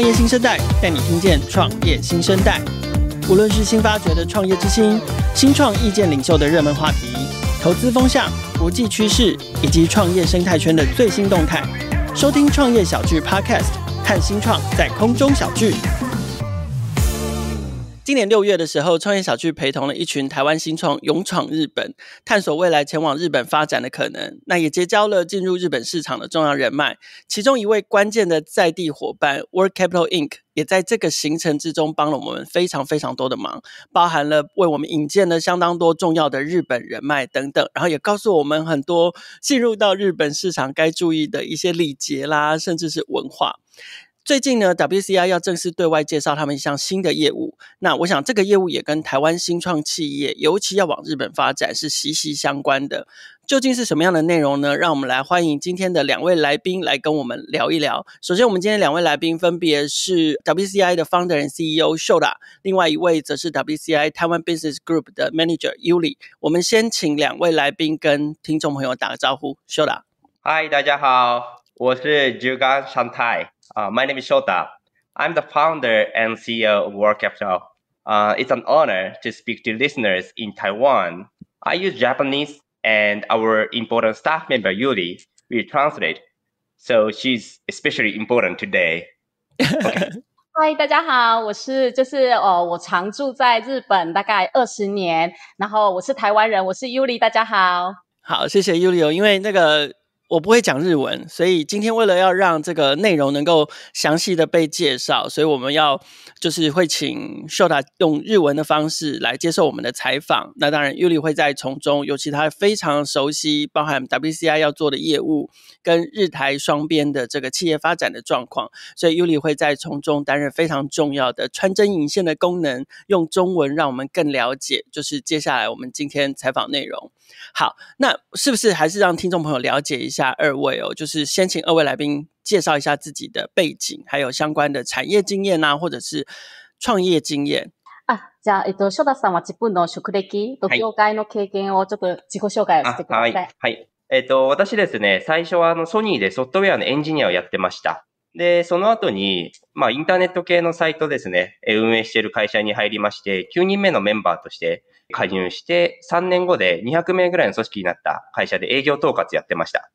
创业新生代带你听见创业新生代。无论是新发掘的创业之星、新创意见领袖的热门话题、投资风向、国际趋势以及创业生态圈的最新动态，收听创业小聚 Podcast，看新创在空中小聚。今年六月的时候，创业小聚陪同了一群台湾新创勇闯日本，探索未来前往日本发展的可能。那也结交了进入日本市场的重要人脉。其中一位关键的在地伙伴 Work Capital Inc. 也在这个行程之中帮了我们非常非常多的忙，包含了为我们引荐了相当多重要的日本人脉等等，然后也告诉我们很多进入到日本市场该注意的一些礼节啦，甚至是文化。最近呢，WCI 要正式对外介绍他们一项新的业务。那我想这个业务也跟台湾新创企业，尤其要往日本发展是息息相关的。究竟是什么样的内容呢？让我们来欢迎今天的两位来宾来跟我们聊一聊。首先，我们今天两位来宾分别是 WCI 的 Founder and CEO Shoda，另外一位则是 WCI Taiwan Business Group 的 Manager Yuli。我们先请两位来宾跟听众朋友打个招呼。Shoda，嗨，大家好，我是 Juga Shantai。Uh, my name is Shota. I'm the founder and CEO of Work Capital. Uh, it's an honor to speak to listeners in Taiwan. I use Japanese, and our important staff member Yuri will translate. So she's especially important today. Okay. 嗨，大家好，我是就是哦，我常住在日本大概二十年，然后我是台湾人，我是 Yuli，大家好。好，谢谢 Yuli 哦，因为那个 我不会讲日文，所以今天为了要让这个内容能够详细的被介绍，所以我们要就是会请秀达用日文的方式来接受我们的采访。那当然，Yuli 会在从中，尤其他非常熟悉包含 WCI 要做的业务跟日台双边的这个企业发展的状况，所以 Yuli 会在从中担任非常重要的穿针引线的功能，用中文让我们更了解，就是接下来我们今天采访内容。好，那是不是还是让听众朋友了解一下二位哦？就是先请二位来宾介绍一下自己的背景，还有相关的产业经验啊，或者是创业经验啊。じゃあ、えっと、ショダさんは自分の職歴と業界の経験をちょっと自己紹介をしてください。はい。はい。えっと、私ですね、最初はあのソニーでソフトウェアのエンジニアをやってました。で、その後に、まあ、インターネット系のサイトですね、運営している会社に入りまして、9人目のメンバーとして加入して、3年後で200名ぐらいの組織になった会社で営業統括やってました。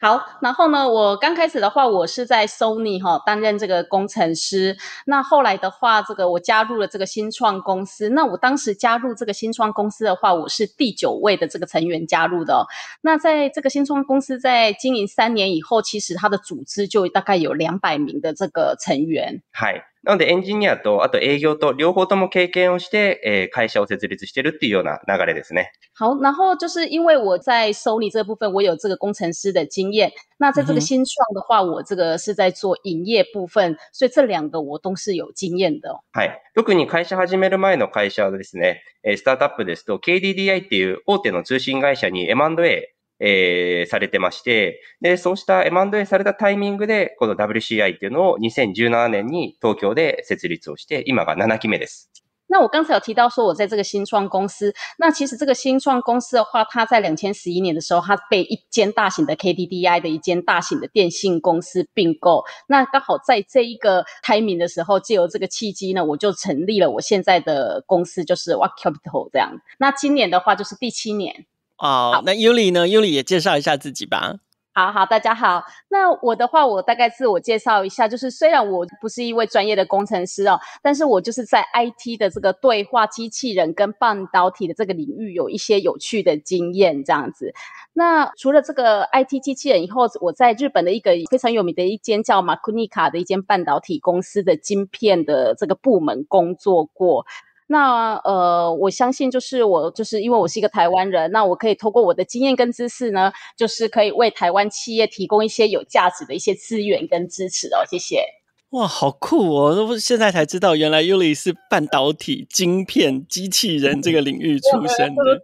好，然后呢，我刚开始的话，我是在 Sony 哈担任这个工程师。那后来的话，这个我加入了这个新创公司。那我当时加入这个新创公司的话，我是第九位的这个成员加入的。那在这个新创公司在经营三年以后，其实它的组织就大概有两百名的这个成员。嗨。 なのでエンジニアと、あと営業と両方とも経験をして、えー、会社を設立してるっていうような流れですね。好，然后就是因为我在 Sony 这部分，我有这个工程师的经验。那在这个新创的话，我这个是在做营业部分，所以这两个我都是有经验的。はい。特に会社始める前の会社はですね、スタートアップですと KDDI っていう大手の通信会社に M&A えー、されてまして、で、そうした M&A されたタイミングで、この WCI っていうのを2017年に東京で設立をして、今が7期目です。那我刚才有提到说，我在这个新创公司。那其实这个新创公司的话，它在两千十一年的时候，它被一间大型的 KDDI 的一间大型的电信公司并购。那刚好在这一个 timing 的时候，借由这个契机呢，我就成立了我现在的公司，就是 w a k Capital 这样。那今年的话，就是第七年。哦，那 Yuli 呢？Yuli 也介绍一下自己吧。好好，大家好。那我的话，我大概自我介绍一下，就是虽然我不是一位专业的工程师哦，但是我就是在 IT 的这个对话机器人跟半导体的这个领域有一些有趣的经验，这样子。那除了这个 IT 机器人以后，我在日本的一个非常有名的一间叫马库尼卡的一间半导体公司的晶片的这个部门工作过。那呃，我相信就是我就是因为我是一个台湾人，那我可以透过我的经验跟知识呢，就是可以为台湾企业提供一些有价值的一些资源跟支持哦。谢谢。哇，好酷哦！都现在才知道，原来 Yuli 是半导体晶片机器人这个领域出身的。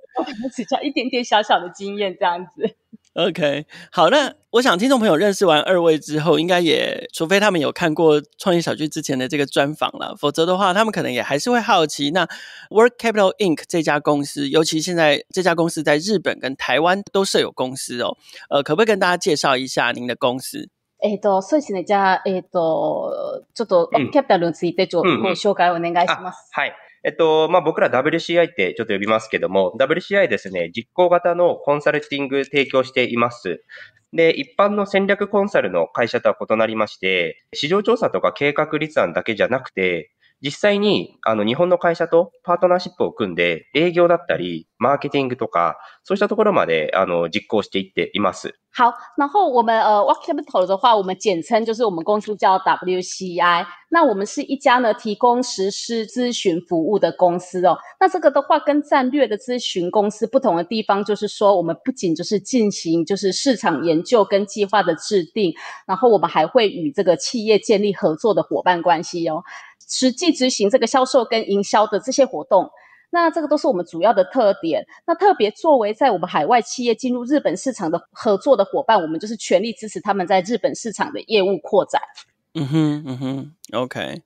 只差一点点小小的经验这样子。OK，好，那我想听众朋友认识完二位之后，应该也除非他们有看过创业小聚之前的这个专访了，否则的话，他们可能也还是会好奇，那 Work Capital Inc 这家公司，尤其现在这家公司在日本跟台湾都设有公司哦，呃，可不可以跟大家介绍一下您的公司？ えっ、と、そうですね。じゃあ、えっ、と、ちょっと、うんキャピタルについてちょ、うんうんご紹介お願いします。はい。 えっと、まあ、僕ら WCI ってちょっと呼びますけども、WCI ですね、実行型のコンサルティング提供しています。で、一般の戦略コンサルの会社とは異なりまして、市場調査とか計画立案だけじゃなくて、実際に、あの、日本の会社とパートナーシップを組んで、営業だったり、マーケティングとか、そうしたところまで、あの、実行していっています。好，然后我们呃 Walk Capital 的话，我们简称就是我们公司叫 WCI。那我们是一家呢提供实施咨询服务的公司哦。那这个的话跟战略的咨询公司不同的地方，就是说我们不仅就是进行就是市场研究跟计划的制定，然后我们还会与这个企业建立合作的伙伴关系哦， 实际执行这个销售跟营销的这些活动。那这个都是我们主要的特点。那特别作为在我们海外企业进入日本市场的合作的伙伴，我们就是全力支持他们在日本市场的业务扩展。嗯哼，嗯哼，OK，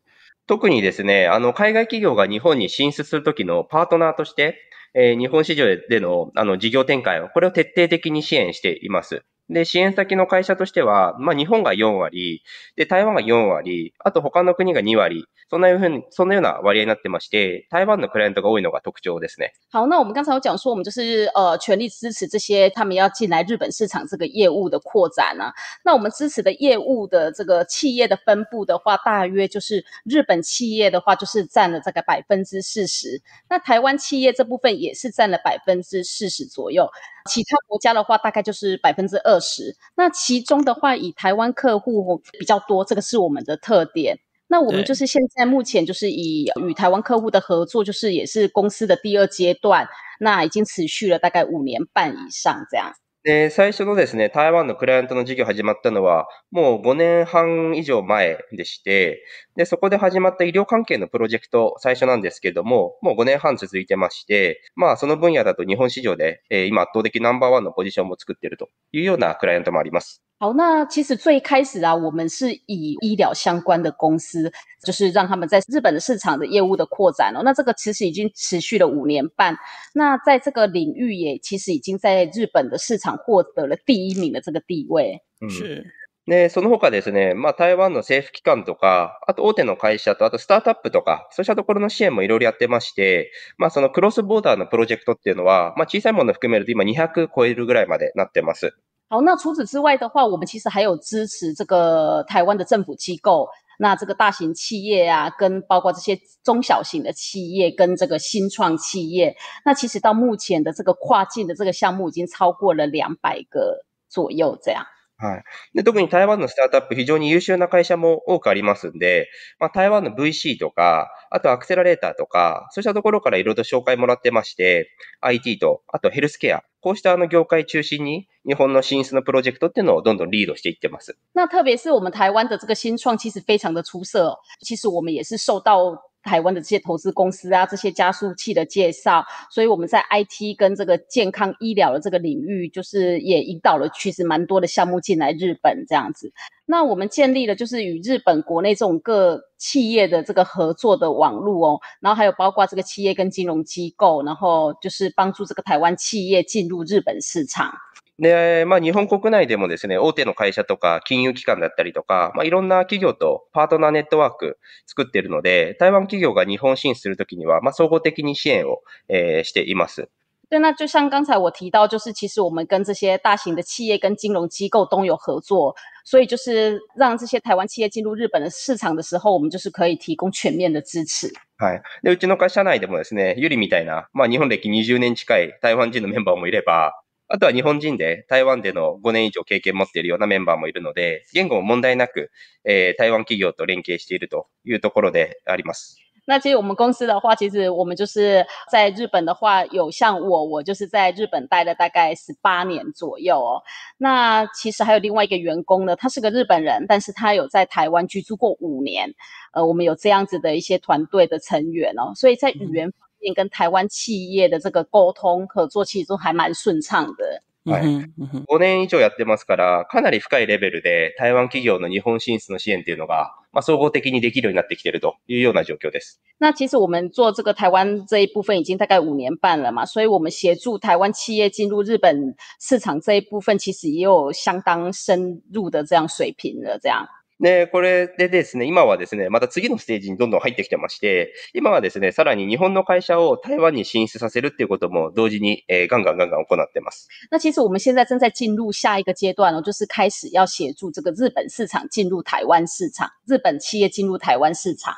特にですね、あの、海外企業が日本に進出するときのパートナーとして、えー日本市場での、あの、事業展開を、これを徹底的に支援しています。 で、支援先の会社としては、まあ、日本が4割、で、台湾が4割、あと他の国が2割、そんなふうに、そんなような割合になってまして、台湾のクライアントが多いのが特徴ですね。好，那我们刚才有讲说，我们就是呃全力支持这些他们要进来日本市场这个业务的扩展呢、那我们支持的业务的这个企业的分布的话，大约就是日本企业的话，就是占了这个百分之四十。那台湾企业这部分也是占了百分之四十左右。其他国家的话，大概就是百分之二十。那其中的话，以台湾客户比较多，这个是我们的特点。那我们就是现在目前就是以与台湾客户的合作，就是也是公司的第二阶段，那已经持续了大概五年半以上这样。で、最初のですね、台湾のクライアントの事業始まったのは、もう5年半以上前でして、で、そこで始まった医療関係のプロジェクト最初なんですけども、もう5年半続いてまして、まあその分野だと日本市場で、えー今圧倒的ナンバーワンのポジションも作っているというようなクライアントもあります。好，那其实最开始啊，我们是以医疗相关的公司，就是让他们在日本的市场的业务的扩展哦。那这个其实已经持续了五年半，那在这个领域也其实已经在日本的市场获得了第一名的这个地位。うん是，で、その他ですね、まあ台湾の政府機関とか、あと大手の会社と、あとスタートアップとか、そうしたところの支援もいろいろやってまして、まあそのクロスボーダーのプロジェクトっていうのは、まあ小さいものを含めると今200超えるぐらいまでなってます。 好，那除此之外的话，我们其实还有支持这个台湾的政府机构，那这个大型企业啊，跟包括这些中小型的企业跟这个新创企业，那其实到目前的这个跨境的这个项目已经超过了两百个左右这样。はい。で、特に台湾のスタートアップ非常に優秀な会社も多くありますんで、まあ台湾の VC とか、あとアクセラレーターとか、そうしたところからいろいろと紹介もらってまして、IT と、あとヘルスケア、 こうしたあの業界中心に日本の進出のプロジェクトっていうのをどんどんリードしていってます。那特别是我们台湾的这个新创，其实非常的出色、哦。其实我们也是受到台湾的这些投资公司啊，这些加速器的介绍，所以我们在 IT 跟这个健康医疗的这个领域，就是也引导了其实蛮多的项目进来日本这样子。那我们建立了就是与日本国内这种各企业的这个合作的网络哦，然后还有包括这个企业跟金融机构，然后就是帮助这个台湾企业进入日本市场。で、まあ日本国内でもですね、大手の会社とか金融機関だったりとか、まあいろんな企業とパートナーネットワーク作っているので、台湾企業が日本進出するときには、まあ総合的に支援を、えーしています。对，那就像刚才我提到，就是其实我们跟这些大型的企业跟金融机构都有合作，所以就是让这些台湾企业进入日本的市场的时候，我们就是可以提供全面的支持。はい。で、うちの会社内でもですね、ゆりみたいな、まあ日本歴20年近い台湾人のメンバーもいれば、あとは日本人で台湾での5年以上経験持っているようなメンバーもいるので、言語も問題なく、えー台湾企業と連携しているというところであります。那其实我们公司的话，其实我们就是在日本的话，有像我，我就是在日本待了大概十八年左右哦。那其实还有另外一个员工呢，他是个日本人，但是他有在台湾居住过五年。呃，我们有这样子的一些团队的成员哦，所以在语言方面跟台湾企业的这个沟通合作，其实都还蛮顺畅的。 はい嗯哼嗯哼5年以上やってますから、かなり深いレベルで台湾企業の日本進出の支援っていうのが、まあ、総合的にできるようになってきているというような状況です。那其实我们做这个台湾这一部分已经大概五年半了嘛，所以我们协助台湾企业进入日本市场这一部分，其实也有相当深入的这样水平了。这样， で、これでですね、今はですね、また次のステージにどんどん入ってきてまして、今はですね、さらに日本の会社を台湾に進出させるっていうことも同時に、えーガンガンガンガン行ってます。那其实我们现在正在进入下一个阶段哦，就是开始要协助这个日本市场进入台湾市场，日本企业进入台湾市场。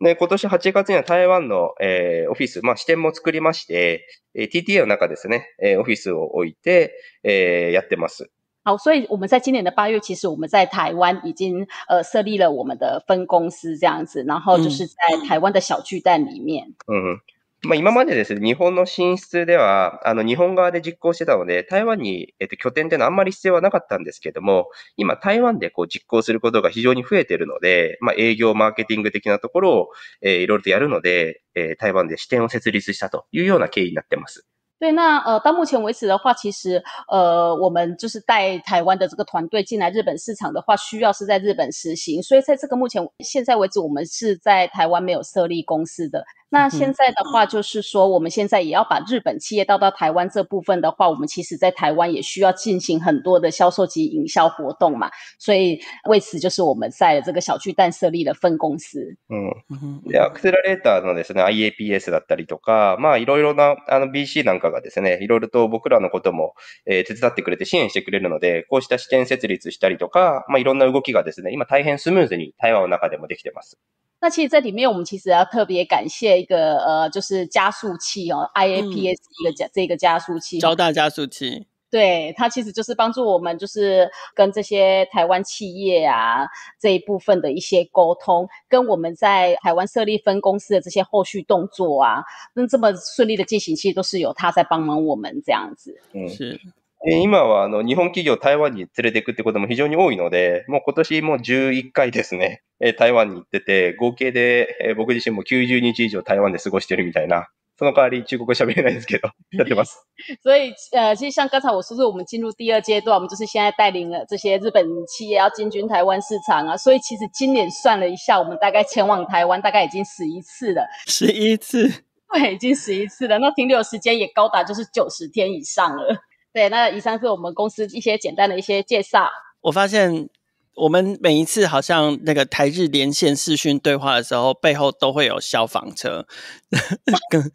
で、今年8月には台湾の、えーオフィス、まあ、支店も作りまして、えー TTA の中ですね、えーオフィスを置いて、えーやってます。好，所以我们在今年的八月，其实我们在台湾已经呃设立了我们的分公司这样子，然后就是在台湾的小巨蛋里面。うんうん。まあ、今までですね、日本の進出では、あの、日本側で実行してたので、台湾に、えっと、拠点っていうのはあんまり必要はなかったんですけども、今、台湾でこう実行することが非常に増えているので、まあ、営業、マーケティング的なところを、えーいろいろとやるので、えー台湾で支店を設立したというような経緯になってます。对，那呃，到目前为止的话，其实呃，我们就是带台湾的这个团队进来日本市场的话，需要是在日本实行，所以在这个目前现在为止，我们是在台湾没有设立公司的。那现在的话，就是说我们现在也要把日本企业带到台湾这部分的话，我们其实在台湾也需要进行很多的销售及营销活动嘛，所以为此就是我们在这个小巨蛋设立了分公司。うん。嗯哼で、アクセラレーターのですね、IAPS だったりとか、まあ、いろいろな、あの、BC なんかがですね、いろいろと僕らのことも、えー手伝ってくれて支援してくれるので、こうした支店設立したりとか、まあ、いろんな動きがですね、今大変スムーズに台湾の中でもできてます。 那其实这里面我们其实要特别感谢一个呃，就是加速器哦，IAPS 一个加、这个加速器哦，交大加速器，对，它其实就是帮助我们，就是跟这些台湾企业啊这一部分的一些沟通，跟我们在台湾设立分公司的这些后续动作啊，那这么顺利的进行，其实都是有他在帮忙我们这样子。うん是えー 今は、あの、日本企業台湾に連れて行くってことも非常に多いので、もう今年もう11回ですね、えー台湾に行ってて、合計で、えー僕自身も90日以上台湾で過ごしてるみたいな、その代わり中国語喋れないですけど、やってます。所以呃，其实像刚才我说的，我们进入第二阶段，我们就是现在带领了这些日本企业要进军台湾市场啊，所以其实今年算了一下，我们大概前往台湾大概已经十一次了。十一次，对，已经十一次了，那停留时间也高达就是九十天以上了。对，那以上是我们公司一些简单的一些介绍。我发现我们每一次好像那个台日连线视讯对话的时候，背后都会有消防车。跟现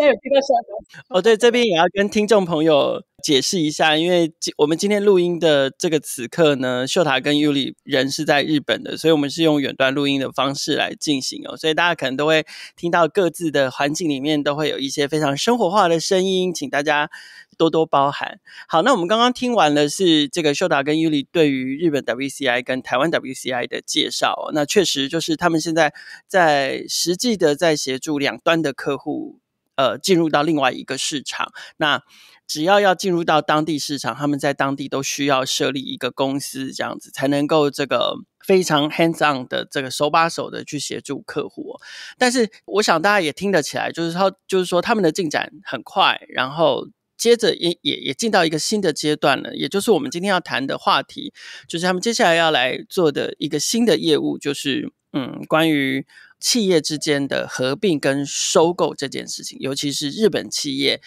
在有听到消防哦，对，这边也要跟听众朋友解释一下，因为我们今天录音的这个此刻呢，秀塔跟 Yuli 人是在日本的，所以我们是用远端录音的方式来进行哦，所以大家可能都会听到各自的环境里面都会有一些非常生活化的声音，请大家多多包涵。好，那我们刚刚听完了是这个秀达跟 Yuli 对于日本 WCI 跟台湾 WCI 的介绍、那确实就是他们现在在实际的在协助两端的客户。呃，进入到另外一个市场，那只要要进入到当地市场，他们在当地都需要设立一个公司，这样子才能够这个非常 hands on 的这个手把手的去协助客户、但是我想大家也听得起来，就是说，就是说他们的进展很快，然后接着也也也进到一个新的阶段了，也就是我们今天要谈的话题，就是他们接下来要来做的一个新的业务，就是嗯，关于企业之间的合并跟收购这件事情，尤其是日本企业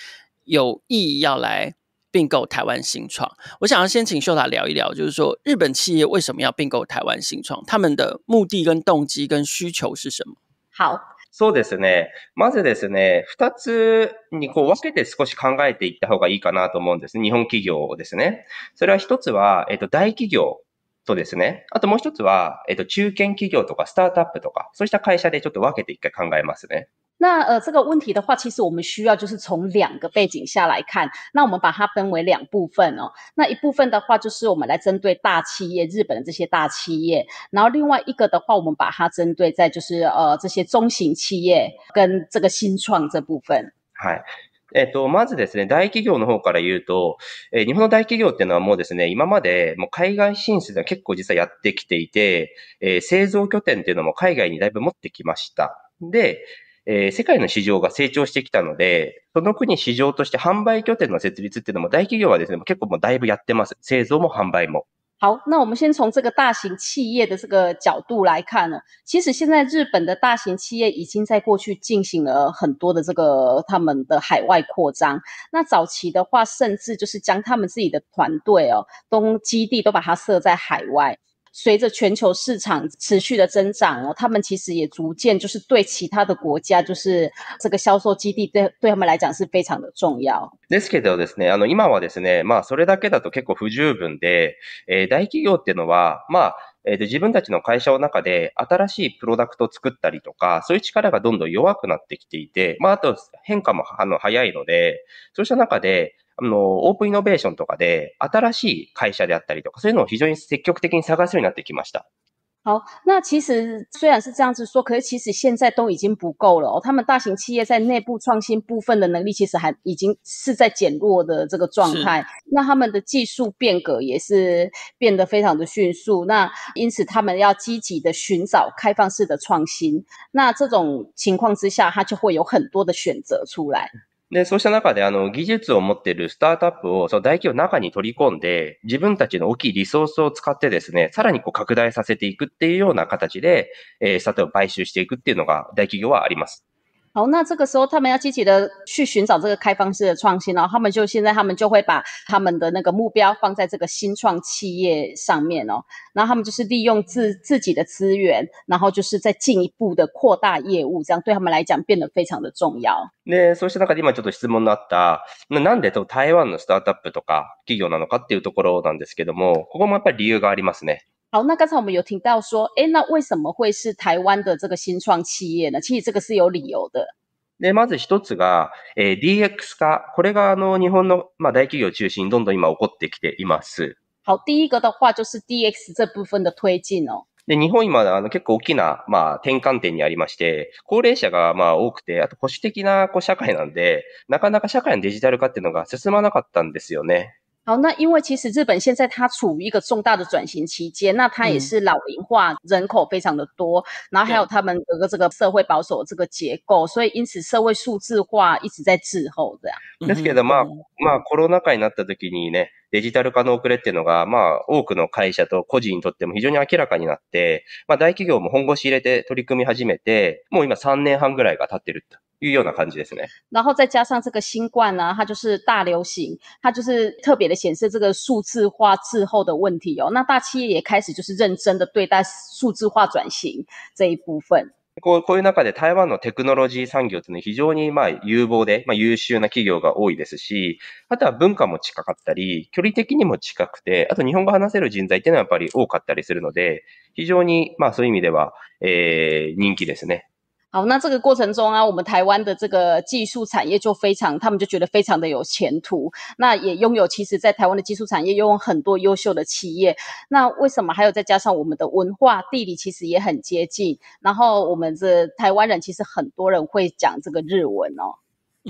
有意要来并购台湾新创。我想要先请秀塔聊一聊，就是说日本企业为什么要并购台湾新创，他们的目的跟动机跟需求是什么？好，そうですね。まずですね、二つにこう分けて少し考えていった方がいいかなと思うんです。日本企業ですね。それは一つは、えっと、大企業とですね。あともう一つは、えっと、中堅企業とかスタートアップとか、そうした会社でちょっと分けて一回考えますね。 那呃这个问题的话，其实我们需要就是从两个背景下来看。那我们把它分为两部分哦。那一部分的话，就是我们来针对大企业，日本的这些大企业；然后另外一个的话，我们把它针对在就是呃这些中型企业跟这个新创这部分。はい。えっと、まずですね、大企業の方から言うと、えー日本の大企業っていうのはもうですね、今までもう海外進出では結構実はやってきていて、えー製造拠点っていうのも海外にだいぶ持ってきました。で、 えー世界の市場が成長してきたので、その国市場として販売拠点の設立っていうのも大企業はですね、結構もうだいぶやってます。製造も販売も。好，那我们先从这个大型企业的这个角度来看呢，其实现在日本的大型企业已经在过去进行了很多的这个他们的海外扩张。那早期的话，甚至就是将他们自己的团队哦，都基地都把它设在海外。随着全球市场持续的增长哦，他们其实也逐渐就是对其他的国家，就是这个销售基地对对他们来讲是非常的重要。ですけどですね、あの、今はですね、まあ、それだけだと結構不十分で、えー大企業っていうのは、まあ、えーと自分たちの会社の中で新しいプロダクトを作ったりとか、そういう力がどんどん弱くなってきていて、まあ、あと変化もあの早いので、そうした中で、 あの、オープンイノベーションとかで、新しい会社であったりとか、そういうのを非常に積極的に探すようになってきました。好，那其实虽然是这样子说，可是其实现在都已经不够了哦。他们大型企业在内部创新部分的能力，其实还已经是在减弱的这个状态。那他们的技术变革也是变得非常的迅速。那因此他们要积极的寻找开放式的创新。那这种情况之下，它就会有很多的选择出来。 で、そうした中で、あの、技術を持っているスタートアップを、その大企業の中に取り込んで、自分たちの大きいリソースを使ってですね、さらにこう拡大させていくっていうような形で、えー、スタートアップを買収していくっていうのが大企業はあります。好，那这个时候他们要积极的去寻找这个开放式的创新，然后他们就现在他们就会把他们的那个目标放在这个新创企业上面哦，然后他们就是利用自自己的资源，然后就是再进一步的扩大业务，这样对他们来讲变得非常的重要。で、そうした中で今ちょっと質問のあった、ななんでと台湾のスタートアップとか企業なのかっていうところなんですけども、ここもやっぱり理由がありますね。 好，那刚才我们有提到说，诶，那为什么会是台湾的这个新创企业呢？其实这个是有理由的。で、まず一つが、えー DX 化。これがあの、日本の、まあ、大企業を中心にどんどん今起こってきています。好，第一个的话就是 DX 这部分的推进哦。で、日本今、あの、結構大きな、まあ、転換点にありまして、高齢者が、まあ、多くて、あと保守的な、こう、社会なんで、なかなか社会のデジタル化っていうのが進まなかったんですよね。好，那因为其实日本现在它处于一个重大的转型期间，那它也嗯是老龄化，人口非常的多，然后还有他们有个这个社会保守这个结构，所以因此社会数字化一直在滞后这样。ですけど、まあ、まあ、コロナ禍になった時にね、デジタル化の遅れっていうのが、まあ、多くの会社と個人にとっても非常に明らかになって、まあ、大企業も本腰入れて取り組み始めて、もう今3年半ぐらいが経ってると いうような感じですね。然后再加上这个新冠呢，啊它就是大流行，它就是特别的显示这个数字化滞后的问题哦。那大企业也开始就是认真的对待数字化转型这一部分。こうこういう中で台湾のテクノロジー産業っていうのは非常にまあ有望で、まあ優秀な企業が多いですし、あとは文化も近かったり、距離的にも近くて、あと日本語話せる人材っていうのはやっぱり多かったりするので、非常にまあそういう意味では、えー、人気ですね。好，那这个过程中啊，我们台湾的这个技术产业就非常，他们就觉得非常的有前途。那也拥有，其实在台湾的技术产业拥有很多优秀的企业。那为什么还有再加上我们的文化地理其实也很接近？然后我们这台湾人其实很多人会讲这个日文哦。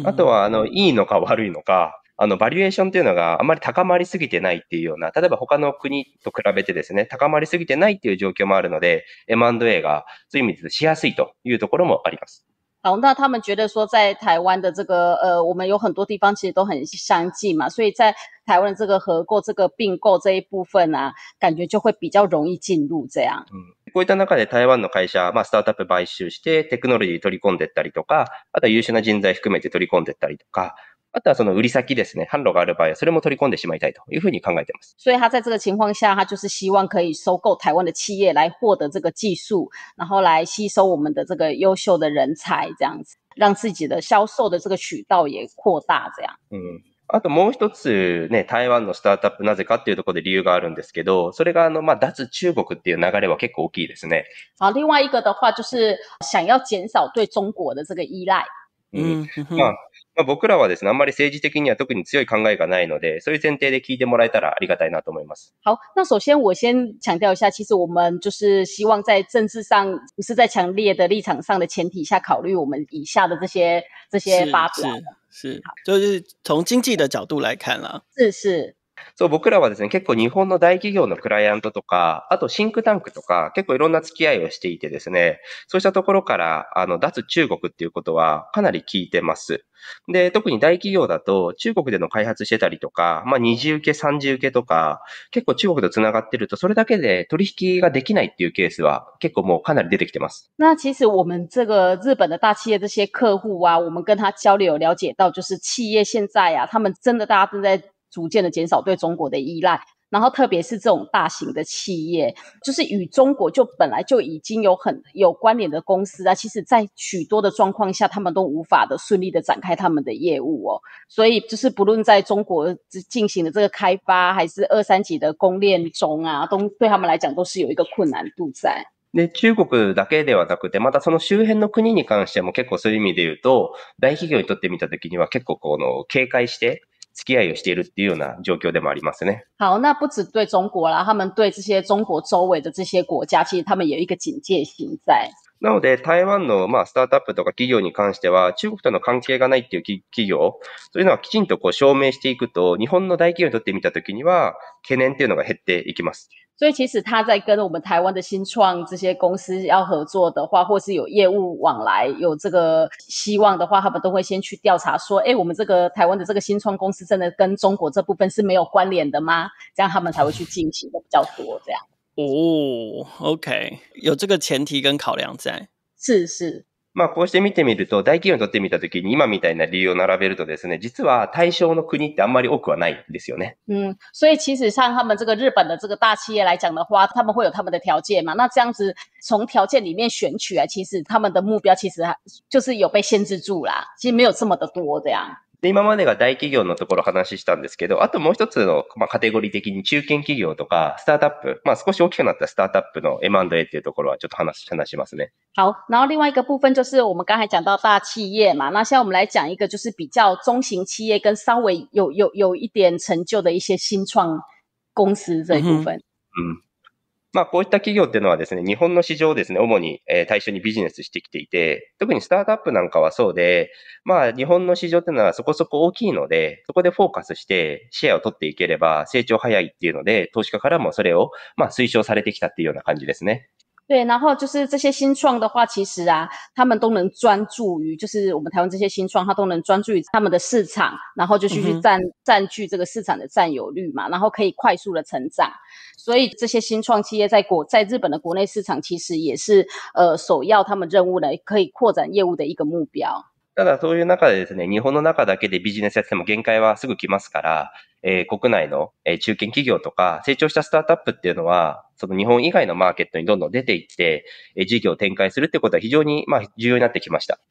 あとは、あの、いいのか悪いのか、 あの、バリエーションっていうのがあまり高まりすぎてないっていうような、例えば他の国と比べてですね、高まりすぎてないっていう状況もあるので、M&A がそういう意味でしやすいというところもあります。好，那他们觉得说，在台湾的这个呃，我们有很多地方其实都很相近嘛，所以在台湾的这个合购、这个并购这一部分啊，感觉就会比较容易进入这样。こういった中で台湾の会社、まあ、スタートアップ買収して、テクノロジー取り込んでったりとか、あとは優秀な人材含めて取り込んでったりとか、あとはその売り先ですね、販路がある場合はそれも取り込んでしまいたいというふうに考えています。所以他在这个情况下，他就是希望可以收购台湾的企业来获得这个技术，然后来吸收我们的这个优秀的人才，这样子让自己的销售的这个渠道也扩大，这样。うん。あともう一つね、台湾のスタートアップなぜかっていうところで理由があるんですけど、それがあの、まあ、脱中国っていう流れは結構大きいですね。好，另外一个的话就是想要减少对中国的这个依赖。うん。まあ、まあ、僕らはですね、あんまり政治的には特に強い考えがないので、そういう前提で聞いてもらえたらありがたいなと思います。好，那首先我先强调一下，其实我们就是希望在政治上不是在强烈的立场上的前提下考虑我们以下的这些这些是发表。是是，就是从经济的角度来看啦。是是， そう、僕らはですね、結構日本の大企業のクライアントとか、あとシンクタンクとか、結構いろんな付き合いをしていてですね、そうしたところから、あの、脱中国っていうことはかなり聞いてます。で、特に大企業だと、中国での開発してたりとか、まあ、二次受け、三次受けとか、結構中国と繋がってると、それだけで取引ができないっていうケースは、結構もうかなり出てきてます。那其实我们这个日本的大企业这些客户啊，我们跟他交流了解到，就是企业现在啊，他们真的大家正在逐渐的减少对中国的依赖。然后，特别是这种大型的企业，就是与中国就本来就已经有很有关联的公司啊，其实，在许多的状况下，他们都无法的顺利的展开他们的业务哦。所以，就是不论在中国进行的这个开发，还是二三级的供链中啊，都对他们来讲都是有一个困难度在。で、中国だけではなくて、またその周辺の国に関しても結構そういう意味で言うと、大企業にとってみたときには結構この警戒して、 付き合いをしているっていうような状況でもありますね。好，那不止对中国啦，他们对这些中国周围的这些国家，其实他们有一个警戒心在。 なので、台湾の、まあ、スタートアップとか企業に関しては、中国との関係がないっていう企業、そういうのはきちんとこう証明していくと、日本の大企業にとってみたときには、懸念っていうのが減っていきます。所以其实他在跟我们台湾的新创这些公司要合作的话，或是有业务往来，有这个希望的话，他们都会先去调查说，哎，我们这个台湾的这个新创公司真的跟中国这部分是没有关联的吗？这样他们才会去进行的比较多。这样哦，OK，有这个前提跟考量在，是是。まあこうして見てみると、大企業にとってみたときに今みたいな理由を並べるとですね、実は対象の国ってあんまり多くはないんですよね。嗯，所以其实像他们这个日本的这个大企业来讲的话，他们会有他们的条件嘛。那这样子从条件里面选取啊，其实他们的目标其实就是有被限制住啦，其实没有这么的多这样。 で、今までが大企業のところ話したんですけど、あともう一つの、まあ、カテゴリー的に中堅企業とか、スタートアップ、まあ少し大きくなったスタートアップの M&A っていうところはちょっと話話しますね。好，然后另外一个部分就是我们刚才讲到大企业嘛，那现在我们来讲一个就是比较中型企业跟稍微有有有一点成就的一些新创公司这一部分。嗯。まあ、こういった企業っていうのはですね、日本の市場をですね、主に、え対象にビジネスしてきていて、特にスタートアップなんかはそうで、まあ、日本の市場っていうのはそこそこ大きいので、そこでフォーカスしてシェアを取っていければ成長早いっていうので、投資家からもそれを、まあ、推奨されてきたっていうような感じですね。对，然后就是这些新创的话，其实啊，他们都能专注于，就是我们台湾这些新创，它都能专注于他们的市场，然后就去去占占据这个市场的占有率嘛，然后可以快速的成长。所以这些新创企业在国在日本的国内市场，其实也是呃首要他们任务的，可以扩展业务的一个目标。ただそういう中でですね、日本の中だけでビジネスやっても限界はすぐ来ますから、えー、国内の、え、中堅企業とか成長したスタートアップっていうのは、その日本以外のマーケットにどんどん出ていって、え、事業を展開するってことは非常に、まあ、重要になってきました。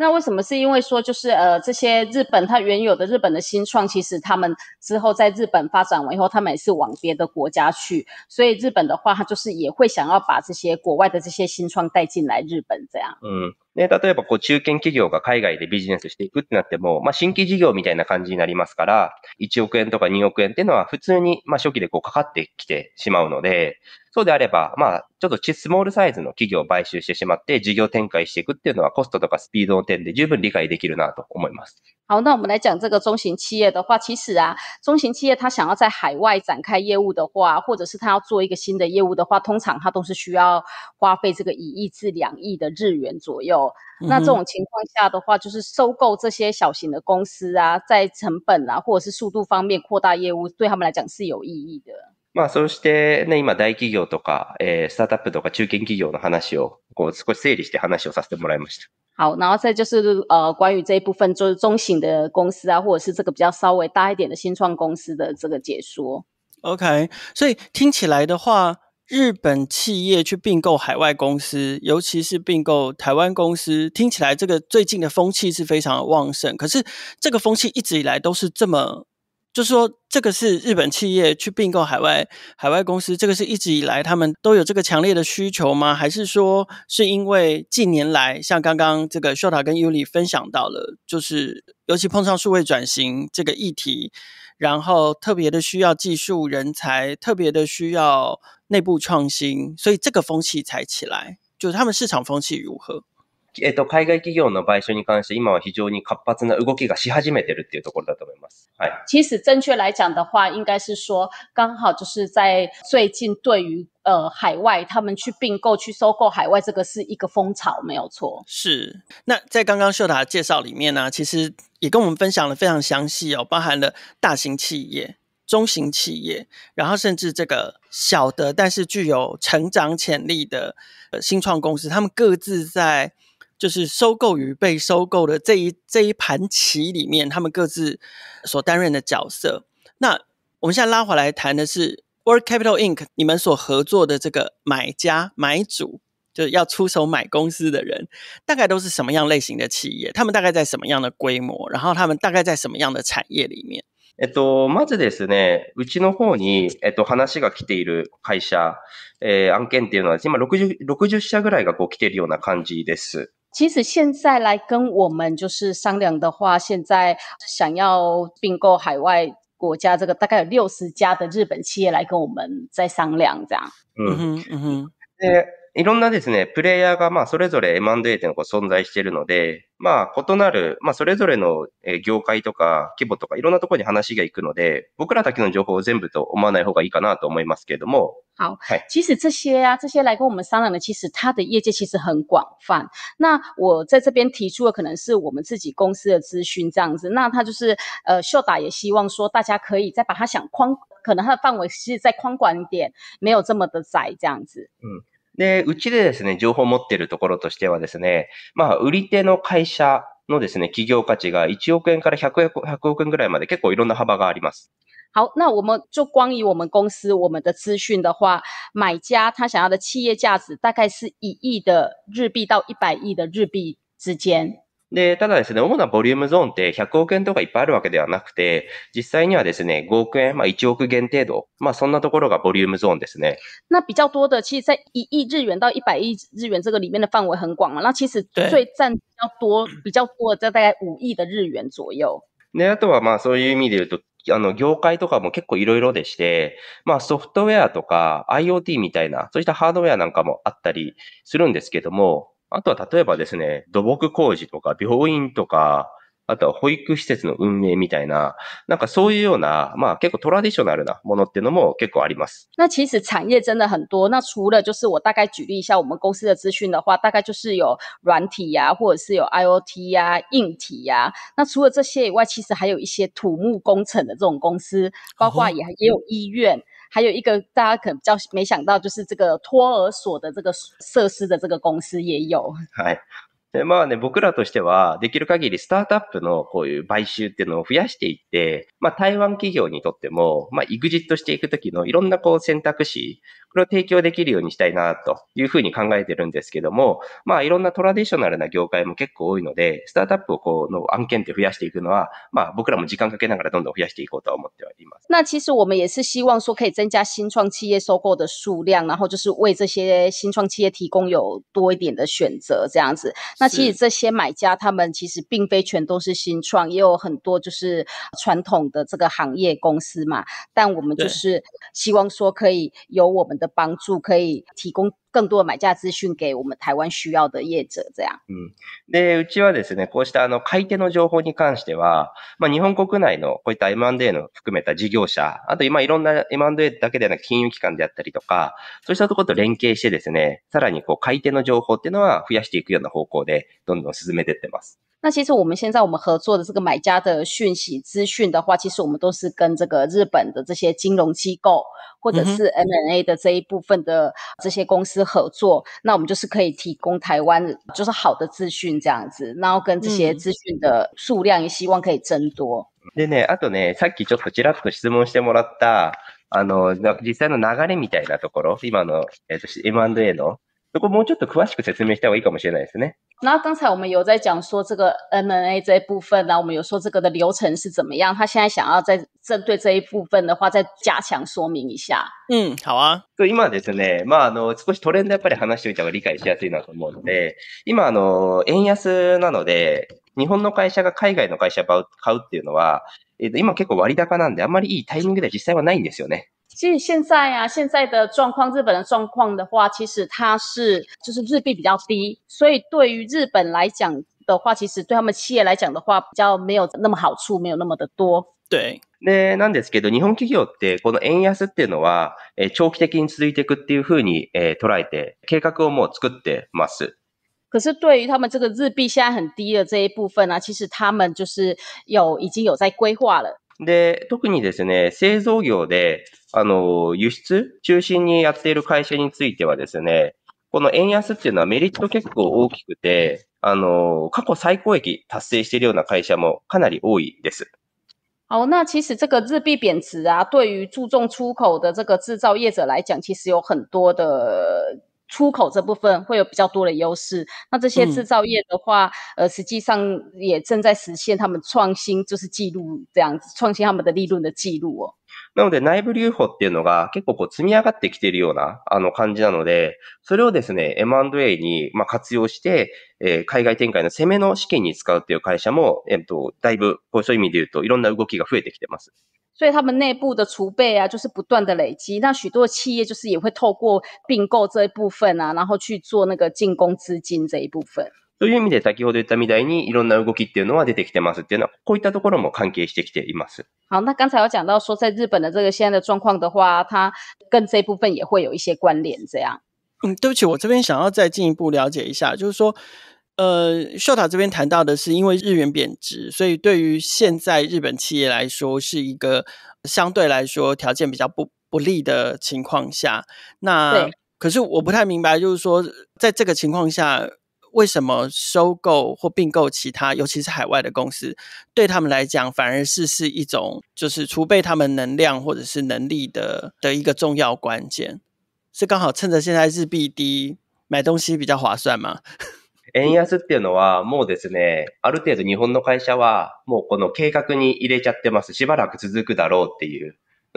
那为什么？是因为说，就是呃，这些日本它原有的日本的新创，其实他们之后在日本发展完以后，他们也是往别的国家去。所以日本的话，它就是也会想要把这些国外的这些新创带进来日本，这样。嗯。ね、例えばこう中堅企業が海外でビジネスしていくってなっても、まあ新規事業みたいな感じになりますから、1億円とか2億円っていうのは普通にまあ初期でこうかかってきてしまうので、 そうであれば、まあ、ちょっとスモールサイズの企業を買収してしまって事業展開していくっていうのはコストとかスピードの点で十分理解できるなと思います。好，那我们来讲这个中型企业的话，其实啊，中型企业它想要在海外展开业务的话，或者是它要做一个新的业务的话，通常它都是需要花费这个一亿至两亿的日元左右。那这种情况下的话，就是收购这些小型的公司啊，在成本啊或者是速度方面扩大业务，对他们来讲是有意义的。 まあ、そしてね、今大企業とか、えー、スタートアップとか中堅企業の話を、こう少し整理して話をさせてもらいました。好，然后再就是呃，关于这一部分就是中型的公司啊，或者是这个比较稍微大一点的新创公司的这个解说。OK，所以听起来的话，日本企业去并购海外公司，尤其是并购台湾公司，听起来这个最近的风气是非常的旺盛。可是这个风气一直以来都是这么。 就是说，这个是日本企业去并购海外海外公司，这个是一直以来他们都有这个强烈的需求吗？还是说是因为近年来，像刚刚这个秀塔跟尤里分享到了，就是尤其碰上数位转型这个议题，然后特别的需要技术人才，特别的需要内部创新，所以这个风气才起来。就是他们市场风气如何？えっ、と、海外企業の買収に関して今は非常に活発な動きがし始めてるっていうところだと思います。はい。其实正确来讲的话，应该是说，刚好就是在最近对于呃海外他们去并购、去收购海外，这个是一个风潮，没有错。是。那在刚刚秀达的介绍里面呢，其实也跟我们分享了非常详细哦，包含了大型企业。中型企业，然后甚至这个小的但是具有成长潜力的呃新创公司，他们各自在 就是收购与被收购的这一这一盘棋里面，他们各自所担任的角色。那我们现在拉回来谈的是 Work Capital Inc. 你们所合作的这个买家买主，就是要出手买公司的人，大概都是什么样类型的企业？他们大概在什么样的规模？然后他们大概在什么样的产业里面？えっと、まずですね、うちの方に、えっと、話が来ている会社、えー、案件っていうのは、今60、60社ぐらいがこう来ているような感じです。其实现在来跟我们就是商量的话，现在想要并购海外国家，这个大概有六十家的日本企业来跟我们在商量，这样。嗯哼嗯哼。で、いろんなですね、プレイヤーがまあそれぞれ M&A っていうのが存在しているので、まあ異なる、まあそれぞれの業界とか規模とかいろんなところに話が行くので、僕らだけの情報を全部と思わない方がいいかなと思いますけれども。好，其实这些啊，这些来跟我们商量的，其实它的业界其实很广泛。那我在这边提出的可能是我们自己公司的资讯这样子。那他就是呃，秀达也希望说大家可以再把它想宽，可能它的范围是再宽广一点，没有这么的窄这样子。嗯。で、うちでですね、情報を持っているところとしてはですね、まあ、売り手の会社のですね、企業価値が1億円から100億 ,100 億円ぐらいまで結構いろんな幅があります。好，那我们就光以我们公司我们的资讯的话，买家他想要的企业价值大概是一亿的日币到一百亿的日币之间。で、ただですね、主なボリュームゾーンって100億円とかいっぱいあるわけではなくて、実際にはですね、5億円、まあ1億元程度、まあそんなところがボリュームゾーンですね。那比较多的，其实在一亿日元到一百亿日元这个里面的范围很广嘛。那其实最占比较多、比较多的，在大概五亿的日元左右。で、あとはまあそういう意味で言うと、あの、業界とかも結構いろいろでして、まあソフトウェアとか IoT みたいな、そういったハードウェアなんかもあったりするんですけども、あとは例えばですね、土木工事とか病院とか、あとは保育施設の運営みたいな、なんかそういうような、まあ結構トラディショナルなものっていうのも結構あります。那其实产业真的很多。那除了就是我大概举例一下我们公司的资讯的话，大概就是有软体呀、啊，或者是有 IOT 呀、啊、硬体呀、啊。那除了这些以外，其实还有一些土木工程的这种公司，包括也也有医院。 还有一个大家可能比较没想到，就是这个托儿所的这个设施的这个公司也有。はい。で、まあね、僕らとしては、できる限りスタートアップのこういう買収っていうのを増やしていって、まあ台湾企業にとっても、まあ exit していくときのいろんなこう選択肢、これを提供できるようにしたいなというふうに考えてるんですけども、まあいろんなトラディショナルな業界も結構多いので、スタートアップをこうの案件って増やしていくのは、まあ僕らも時間かけながらどんどん増やしていこうと思ってはいます。那其实我们也是希望说可以增加新创企业收购的数量，然后就是为这些新创企业提供有多一点的选择这样子。那其实这些买家他们其实并非全都是新创，也有很多就是传统的这个行业公司嘛。但我们就是希望说可以有我们的帮助，可以提供更多的买家资讯给我们台湾需要的业者，这样。嗯。で、うちはですね、こうしたあの買い手の情報に関しては、まあ日本国内のこういった M&A の含めた事業者、あと今いろんな M&A だけでなく金融機関であったりとか、そうしたところと連携してですね、さらにこう買い手の情報っていうのは増やしていくような方向でどんどん進めてってます。那其实我们现在我们合作的这个买家的讯息资讯的话，其实我们都是跟这个日本的这些金融机构或者是 M&A 的这一部分的这些公司合作。那我们就是可以提供台湾就是好的资讯这样子，然后跟这些资讯的数量也希望可以增多。でね、あとね、さっきちょっとちらっと質問してもらった、あの、実際の流れみたいなところ、今の、えっ、と、M&A の そこもうちょっと詳しく説明した方がいいかもしれないですね。那刚才我们有在讲说这个 M&A 这一部分，然后我们有说这个的流程是怎么样。他现在想要在针对这一部分的话，再加強说明一下。嗯，好啊。今ですね、まあ、あの、少しトレンドやっぱり話しておいた方が理解しやすいなと思うので、今、あの、円安なので、日本の会社が海外の会社を買うっていうのは、えっ、と、今結構割高なんで、あんまりいいタイミングで実際はないんですよね。其实现在啊，现在的状况，日本的状况的话，其实它是就是日币比较低，所以对于日本来讲的话，其实对他们企业来讲的话，比较没有那么好处，没有那么的多。对。で、なんですけど、日本企業って、この円安っていうのは、え長期的に続いていくっていうふうに、え捉えて、計画をもう作ってます。可是对于他们这个日币现在很低的这一部分呢，其实他们就是有已经有在规划了。 で、特にですね、製造業で、あの、輸出中心にやっている会社についてはですね、この円安っていうのはメリット結構大きくて、あの、過去最高益達成しているような会社もかなり多いです。好，那其实这个日币贬值啊，对于注重出口的这个制造业者来讲，其实有很多的。出口这部分会有比较多的优势。那这些制造业的话，呃，实际上也正在实现他们创新，就是记录这样子，创新他们的利润的记录哦。なので内部留保っていうのが結構こう積み上がってきているようなあの感じなので、それをですね、M&A にまあ活用して、えー、海外展開の攻めの試験に使うっていう会社も、えっと、だいぶこうそういう意味で言うといろんな動きが増えてきてます。所以他们内部的储备啊，就是不断的累积。那许多企业就是也会透过并购这一部分啊，然后去做那个进攻资金这一部分。そういう意味で先ほど言ったみたいにいろんな動きっていうのは出てきてますっていうのは、こういったところも関係してきています。好，那刚才有讲到说，在日本的这个现在的状况的话，它跟这一部分也会有一些关联。这样，嗯，对不起，我这边想要再进一步了解一下，就是说。呃，秀塔这边谈到的是，因为日元贬值，所以对于现在日本企业来说，是一个相对来说条件比较不不利的情况下。那可是我不太明白，就是说，在这个情况下， 为什么收购或并购其他，尤其是海外的公司，对他们来讲，反而是是一种就是储备他们能量或者是能力的的一个重要关键，是刚好趁着现在日币低，买东西比较划算吗？円安っていうのはもうですね、ある程度日本の会社はもうこの計画に入れちゃってます。しばらく続くだろうっていう。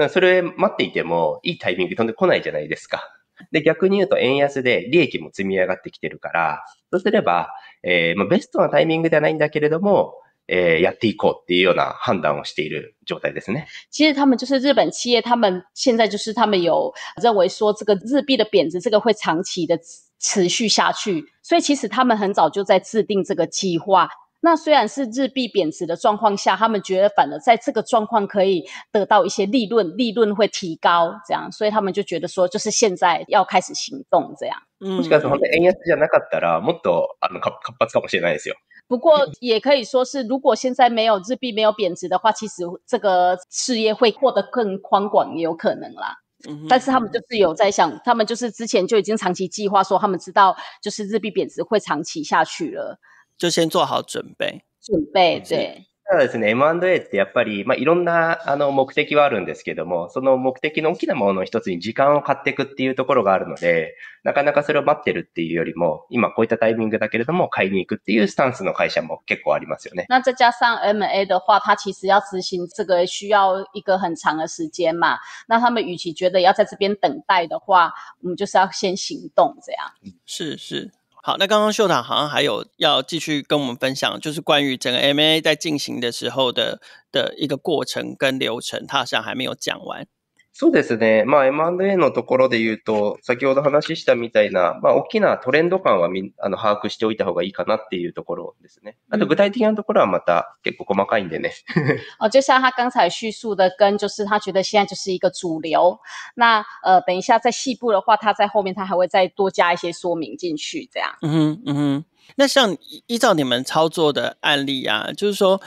それ待っていてもいいタイミング飛んでこないじゃないですか。 で、逆に言うと円安で利益も積み上がってきてるから、そうすれば、えー、まあ、ベストなタイミングではないんだけれども、诶，やっていこうっていうような判断をしている状態ですね。其实他们就是日本企业，他们现在就是他们有认为说这个日币的贬值，这个会长期的持续下去，所以其实他们很早就在制定这个计划。那虽然是日币贬值的状况下，他们觉得反而在这个状况可以得到一些利润，利润会提高，这样，所以他们就觉得说，就是现在要开始行动，这样。もしかすると円安じゃなかったらもっとあの活発かもしれないですよ。不过也可以说是，如果现在没有日币没有贬值的话，其实这个事业会获得更宽广，也有可能啦。但是他们就是有在想，他们就是之前就已经长期计划说，他们知道就是日币贬值会长期下去了， 就先做好准备。准备对。ただですね、M&A ってやっぱり、まあ、いろんな、あの、目的はあるんですけども、その目的の大きなものの一つに時間を買っていくっていうところがあるので、なかなかそれを待ってるっていうよりも、今こういったタイミングだけれども、買いに行くっていうスタンスの会社も結構ありますよね。那再加上 M&A 的话，它其实要执行这个需要一个很长的时间嘛。那他们与其觉得要在这边等待的话，我们就是要先行动，这样。是是。好，那刚刚秀塔好像还有要继续跟我们分享，就是关于整个 M A 在进行的时候的的一个过程跟流程，他好像还没有讲完。そうですね。まあ M&A のところで言うと、先ほど話したみたいな、まあ大きなトレンド感はみあの把握しておいた方がいいかなっていうところですね。あと具体的なところはまた結構細かいんでね。哦，就像他刚才叙述的，跟就是他觉得现在就是一个主流。那呃，等一下在细部的话，他在后面他还会再多加一些说明进去，这样。嗯哼，嗯哼。那像依照你们操作的案例啊，就是说，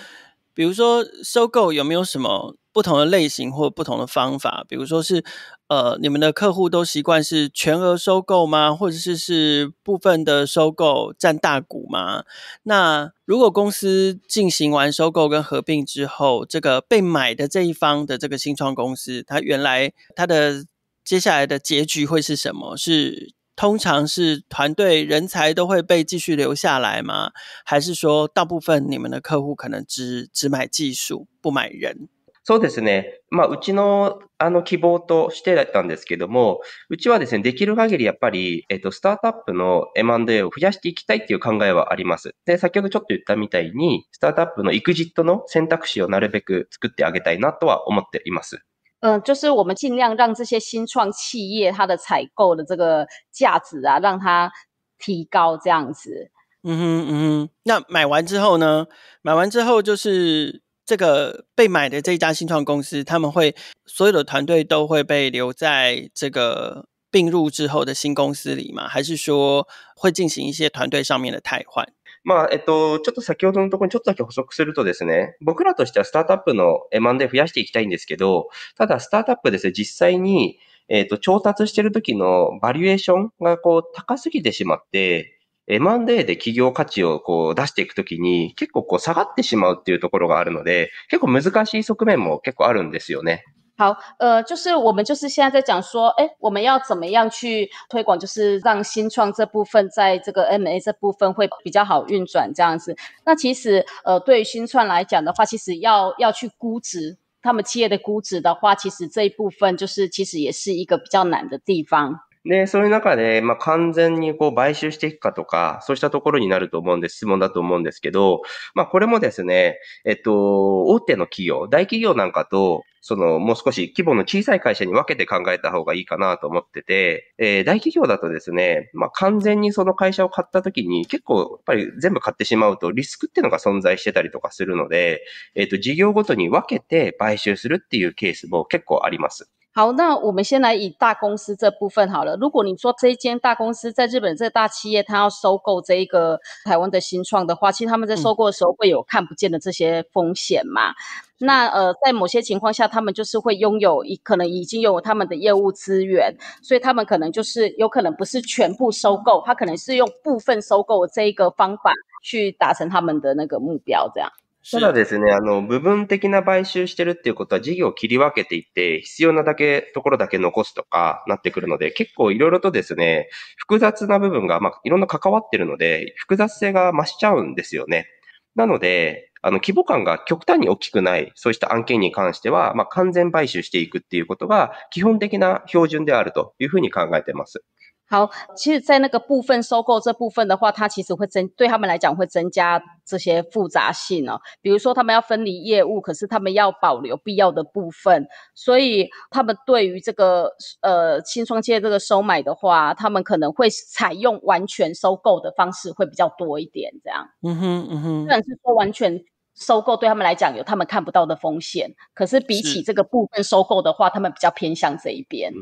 比如说收购有没有什么？不同的类型或不同的方法，比如说是，呃，你们的客户都习惯是全额收购吗？或者是是部分的收购占大股吗？那如果公司进行完收购跟合并之后，这个被买的这一方的这个新创公司，它原来它的接下来的结局会是什么？是通常是团队人才都会被继续留下来吗？还是说大部分你们的客户可能只只买技术不买人？そうですね。まあ、うちの、あの、希望としてだったんですけども、うちはですね、できる限りやっぱり、えっと、スタートアップの M&A を増やしていきたいっていう考えはあります。で、先ほどちょっと言ったみたいに、スタートアップのエクジットの選択肢をなるべく作ってあげたいなとは思っています。嗯，就是我们尽量让这些新创企业它的采购的这个价值啊，让它提高这样子。嗯哼嗯哼，那买完之后呢？买完之后就是这个被买的这家新创公司，他们会所有的团队都会被留在这个并入之后的新公司里吗？还是说会进行一些团队上面的汰换？まあ、えっと、ちょっと先ほどのところにちょっとだけ補足するとですね、僕らとしてはスタートアップの M&A 増やしていきたいんですけど、ただスタートアップですね、実際に、えっと、調達してる時のバリエーションがこう高すぎてしまって、M&A で企業価値をこう出していくときに結構こう下がってしまうっていうところがあるので、結構難しい側面も結構あるんですよね。好，呃，就是我们就是现在在讲说，哎，我们要怎么样去推广，就是让新创这部分在这个 M A 这部分会比较好运转这样子。那其实，呃，对于新创来讲的话，其实要要去估值他们企业的估值的话，其实这一部分就是其实也是一个比较难的地方。 で、そういう中で、まあ、完全にこう買収していくかとか、そうしたところになると思うんで質問だと思うんですけど、まあ、これもですね、えっと、大手の企業、大企業なんかと、その、もう少し規模の小さい会社に分けて考えた方がいいかなと思ってて、えー、大企業だとですね、まあ、完全にその会社を買った時に結構、やっぱり全部買ってしまうとリスクっていうのが存在してたりとかするので、えっと、事業ごとに分けて買収するっていうケースも結構あります。好，那我们先来以大公司这部分好了。如果你说这一间大公司在日本这个大企业，它要收购这一个台湾的新创的话，其实他们在收购的时候会有看不见的这些风险嘛？那呃，在某些情况下，他们就是会拥有一可能已经有他们的业务资源，所以他们可能就是有可能不是全部收购，他可能是用部分收购这一个方法去达成他们的那个目标，这样。ただですね、あの、部分的な買収してるっていうことは事業を切り分けていって、必要なだけ、ところだけ残すとかなってくるので、結構いろいろとですね、複雑な部分が、まあ、いろんな関わってるので、複雑性が増しちゃうんですよね。なので、あの、規模感が極端に大きくない、そうした案件に関しては、まあ、完全買収していくっていうことが、基本的な標準であるというふうに考えています。好，其实，在那个部分收购这部分的话，它其实会增对他们来讲会增加这些复杂性哦。比如说，他们要分离业务，可是他们要保留必要的部分，所以他们对于这个呃新创界这个收买的话，他们可能会采用完全收购的方式会比较多一点。这样，嗯哼嗯哼，虽然是说完全收购对他们来讲有他们看不到的风险，可是比起这个部分收购的话，他们比较偏向这一边。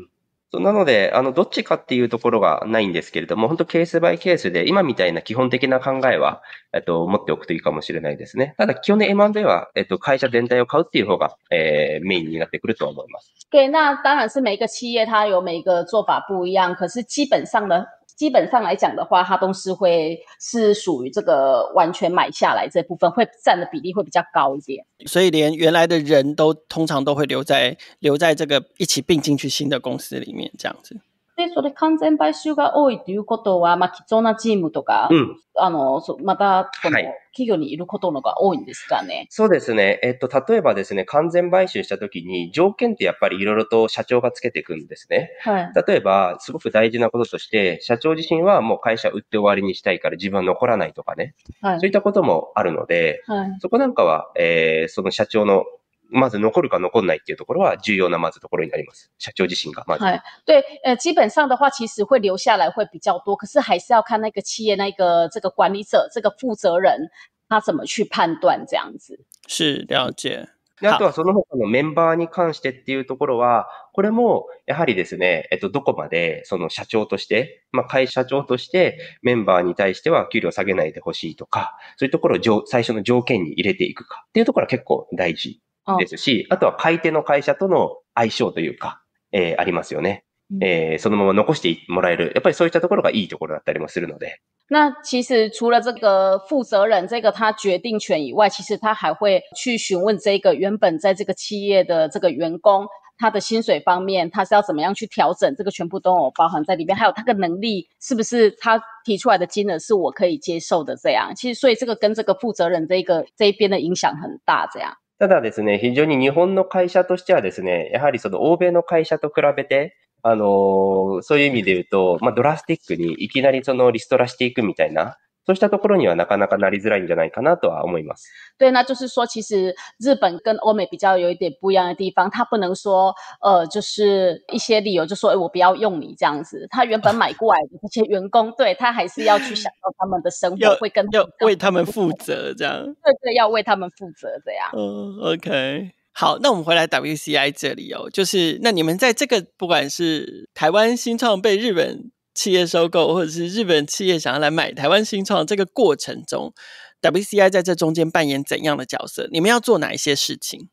そうなので、あの、どっちかっていうところがないんですけれども、本当ケースバイケースで、今みたいな基本的な考えは、えっと、持っておくといいかもしれないですね。ただ、基本的 M&A は、えっと、会社全体を買うっていう方が、えー、メインになってくると思います。对，那当然是每个企业它有每个做法不一样，可是基本上的，基本上来讲的话，它都是会是属于这个完全买下来这部分，会占的比例会比较高一点。所以连原来的人都通常都会留在留在这个一起并进去新的公司里面，这样子。で、それ完全買収が多いということは、まあ、貴重なチームとか、うん、あの、また、この、企業にいることのが多いんですかね。そうですね。えっと、例えばですね、完全買収したときに、条件ってやっぱりいろいろと社長がつけていくんですね。はい。例えば、すごく大事なこととして、社長自身はもう会社売って終わりにしたいから自分は残らないとかね。はい。そういったこともあるので、はい。そこなんかは、えー、その社長のまず残るか残んないっていうところは重要なまずところになります。社長自身がまず。はい。对，呃，基本上的话，其实会留下来会比较多，可是还是要看那个企业那个这个管理者、这个负责人他怎么去判断这样子。是了解。で、あとはその他のメンバーに関してっていうところは、これも、やはりですね、えっと、どこまで、その社長として、まあ、会社長として、メンバーに対しては給料下げないでほしいとか、そういうところを最初の条件に入れていくかっていうところは結構大事ですし、あとは買い手の会社との相性というか、えー、ありますよね。えー、そのまま残してもらえる。やっぱりそういったところがいいところだったりもするので。那其实除了这个负责人这个他决定权以外，其实他还会去询问这个原本在这个企业的这个员工，他的薪水方面，他是要怎么样去调整，这个全部都有包含在里面。还有他的能力是不是他提出来的金额是我可以接受的？这样，其实所以这个跟这个负责人这个这一边的影响很大。这样。 ただですね、非常に日本の会社としてはですね、やはりその欧米の会社と比べて、あの、そういう意味で言うと、まあ、ドラスティックにいきなりそのリストラしていくみたいな、そうしたところにはなかなかなりづらいんじゃないかなとは思います。对，那就是说，其实日本跟欧美比较有一点不一样的地方，他不能说，呃，就是一些理由就说，哎，我不要用你这样子。他原本买过来的这些员工，对他还是要去想到他们的生活，会跟要为他们负责这样。对对，要为他们负责这样。嗯，OK。好，那我们回来 WCI 这里哦，就是那你们在这个不管是台湾新创被日本。 企业收购，或者是日本企业想要来买台湾新创这个过程中，WCI 在这中间扮演怎样的角色？你们要做哪一些事情？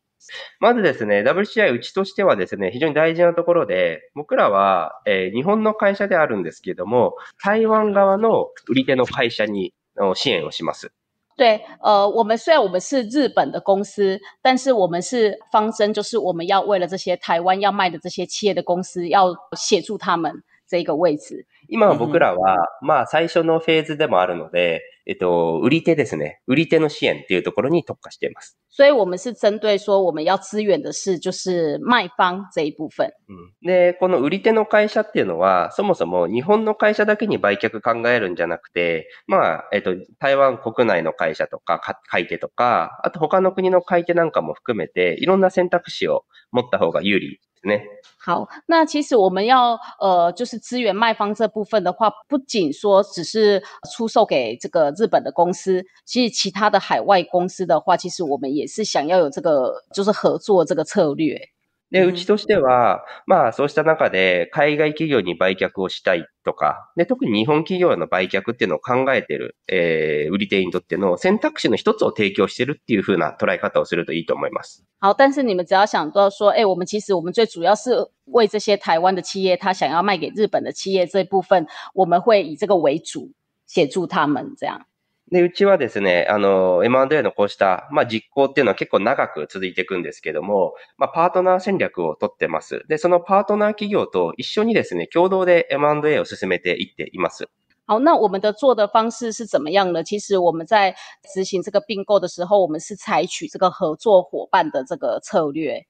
まずですね、WCI うちとしてはですね、非常に大事なところで、僕らは、えー、日本の会社であるんですけれども、台湾側の売り手の会社に支援をします。对，呃，我们虽然我们是日本的公司，但是我们是方针就是我们要为了这些台湾要卖的这些企业的公司，要协助他们这个位置。 今僕らは、まあ最初のフェーズでもあるので、えっと、売り手ですね。売り手の支援っていうところに特化しています。所以我们是针对说我们要支援的是就是卖方这一部分。うん、で、この売り手の会社っていうのは、そもそも日本の会社だけに売却考えるんじゃなくて、まあ、えっと、台湾国内の会社とか買い手とか、あと他の国の買い手なんかも含めて、いろんな選択肢を持った方が有利ですね。好，那其实我们要呃，就是支援卖方这部分的话，不仅说只是出售给这个日本的公司，其实其他的海外公司的话，其实我们也 是想要有这个就是合作这个策略。で、うちとしては、まあそうした中で海外企業に売却をしたいとか、で、特に日本企業の売却っていうのを考えている、えー、売り手にとっての選択肢の一つを提供しているっていうふうな捉え方をするといいと思います。好，但是你们只要想到说，哎，我们其实我们最主要是为这些台湾的企业，他想要卖给日本的企业这一部分，我们会以这个为主，协助他们这样。 で、うちはですね、あの、M&A のこうした、まあ、実行っていうのは結構長く続いていくんですけども、まあ、パートナー戦略をとってます。で、そのパートナー企業と一緒にですね、共同で M&A を進めていっています。好，那我们的做的方式是怎么样呢？其实我们在执行这个并购的时候，我们是采取这个合作伙伴的这个策略。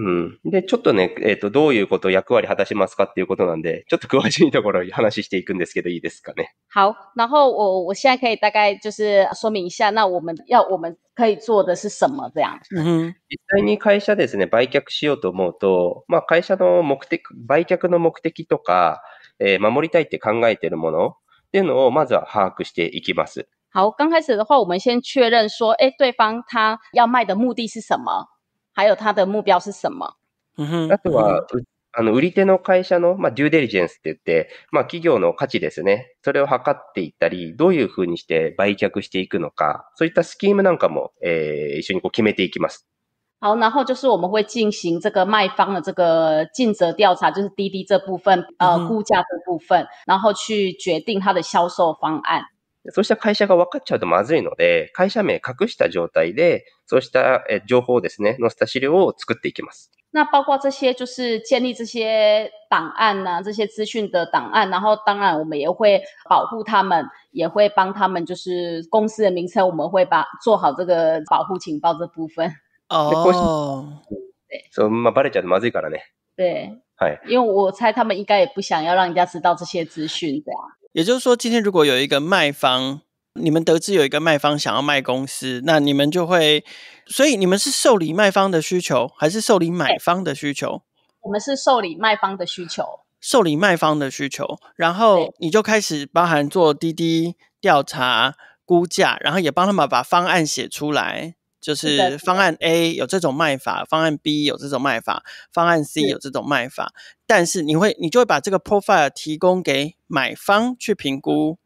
うん。で、ちょっとね、えっ、ー、と、どういうことを役割果たしますかっていうことなんで、ちょっと詳しいところ話していくんですけど、いいですかね。好，然后我我现在可以大概就是说明一下，那我们要我们可以做的是什么这样。うん実際に会社ですね、売却しようと思うと、まあ会社の目的、売却の目的とか、えー、守りたいって考えているものっていうのをまずは把握していきます。好，刚开始的话，我们先确认说，哎，对方他要卖的目的是什么？还有他的目标是什么？あとは、あの、売り手の会社の、まあ、デューデリジェンスって言って、まあ、企業の価値ですね。それを測っていったり、どういうふうにして売却していくのか、そういったスキームなんかも、えー、一緒にこう決めていきます。好，然后就是我们会进行这个卖方的这个尽责调查，就是滴滴这部分，呃，估价这部分，然后去决定它的销售方案。そうした会社が分かっちゃうとまずいので、会社名隠した状態で、そうした情報をですね、載せた資料を作っていきます。那包括这些，就是建立这些档案呐、啊，这些资讯的档案，然后当然我们也会保护他们，也会帮他们，就是公司的名称，我们会把做好这个保护情报这部分。哦，对，そうまあバレちゃうとまずいからね。对，はい。因为我猜他们应该也不想要让人家知道这些资讯，这样。也就是说，今天如果有一个卖方，你们得知有一个卖方想要卖公司，那你们就会，所以你们是受理卖方的需求，还是受理买方的需求？我们是受理卖方的需求，受理卖方的需求，然后你就开始包含做滴滴调查、估价，然后也帮他们把方案写出来。就是方案 A 有这种卖法，方案 B 有这种卖法，方案 C 有这种卖法。但是你会，你就会把这个 profile 提供给买方去评估，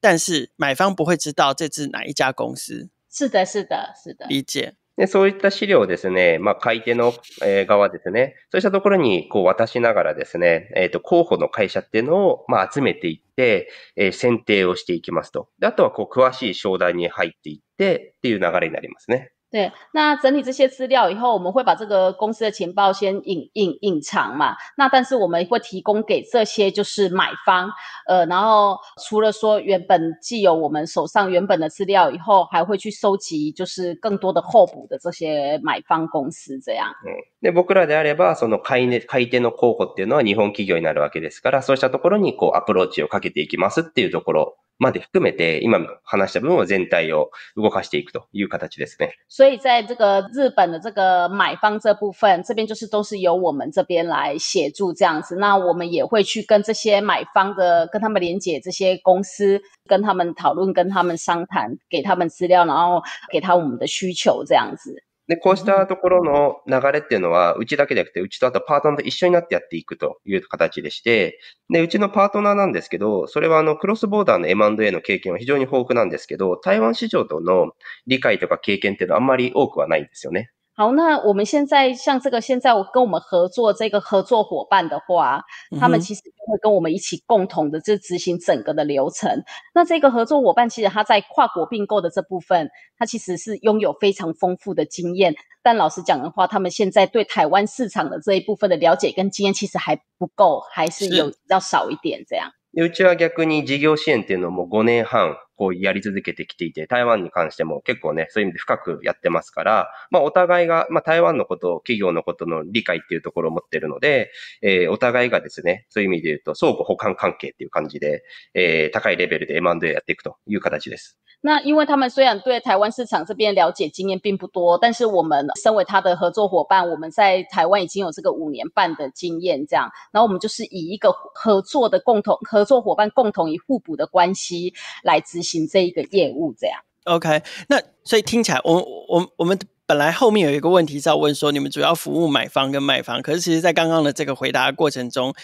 但是买方不会知道这是哪一家公司。是的，是的，是的。理解。で、そういった資料をですね、まあ、買い手の、え側ですね、そうしたところにこう渡しながらですね、えっ、と、候補の会社っていうのを、まあ、集めていって、えー、選定をしていきますと。で、あとはこう、詳しい商談に入っていってっていう流れになりますね。对，那整理这些资料以后，我们会把这个公司的情报先隐隐隐藏嘛。那但是我们会提供给这些就是买方，呃，然后除了说原本既有我们手上原本的资料以后，还会去收集就是更多的候补的这些买方公司这样。嗯，で僕らであればその買い値買い手の候補っていうのは日本企業になるわけですから、そうしたところにこうアプローチをかけていきますっていうところ まで含めて、今話した部分を全体を動かしていくという形ですね。所以在这个日本的这个买方这部分，这边就是都是由我们这边来协助这样子。那我们也会去跟这些买方的，跟他们连接这些公司，跟他们讨论，跟他们商谈，给他们资料，然后给他我们的需求这样子。 で、こうしたところの流れっていうのは、うちだけじゃなくて、うちとあとパートナーと一緒になってやっていくという形でして、で、うちのパートナーなんですけど、それはあの、クロスボーダーの M&A の経験は非常に豊富なんですけど、台湾市場との理解とか経験っていうのはあんまり多くはないんですよね。好，那我们现在像这个，现在我跟我们合作这个合作伙伴的话，他们其实会跟我们一起共同的就执行整个的流程。那这个合作伙伴其实他在跨国并购的这部分，他其实是拥有非常丰富的经验。但老实讲的话，他们现在对台湾市场的这一部分的了解跟经验其实还不够，还是有比较少一点这样。うちは逆に事業支援っていうのも5年半、 こうやり続けてきていて、台湾に関しても結構ね、そういう意味で深くやってますから、まあお互いが、まあ台湾のこと、企業のことの理解っていうところを持ってるので、えー、お互いがですね、そういう意味で言うと相互補完関係っていう感じで、えー、高いレベルで M&A やっていくという形です。那因为他们虽然对台湾市场这边了解经验并不多，但是我们身为他的合作伙伴，我们在台湾已经有这个五年半的经验，这样，然后我们就是以一个合作的共同合作伙伴，共同以互补的关系来执行行这一个业务，这样。OK，那所以听起来，我我我们本来后面有一个问题是要问说，你们主要服务买方跟卖方，可是其实在刚刚的这个回答过程中，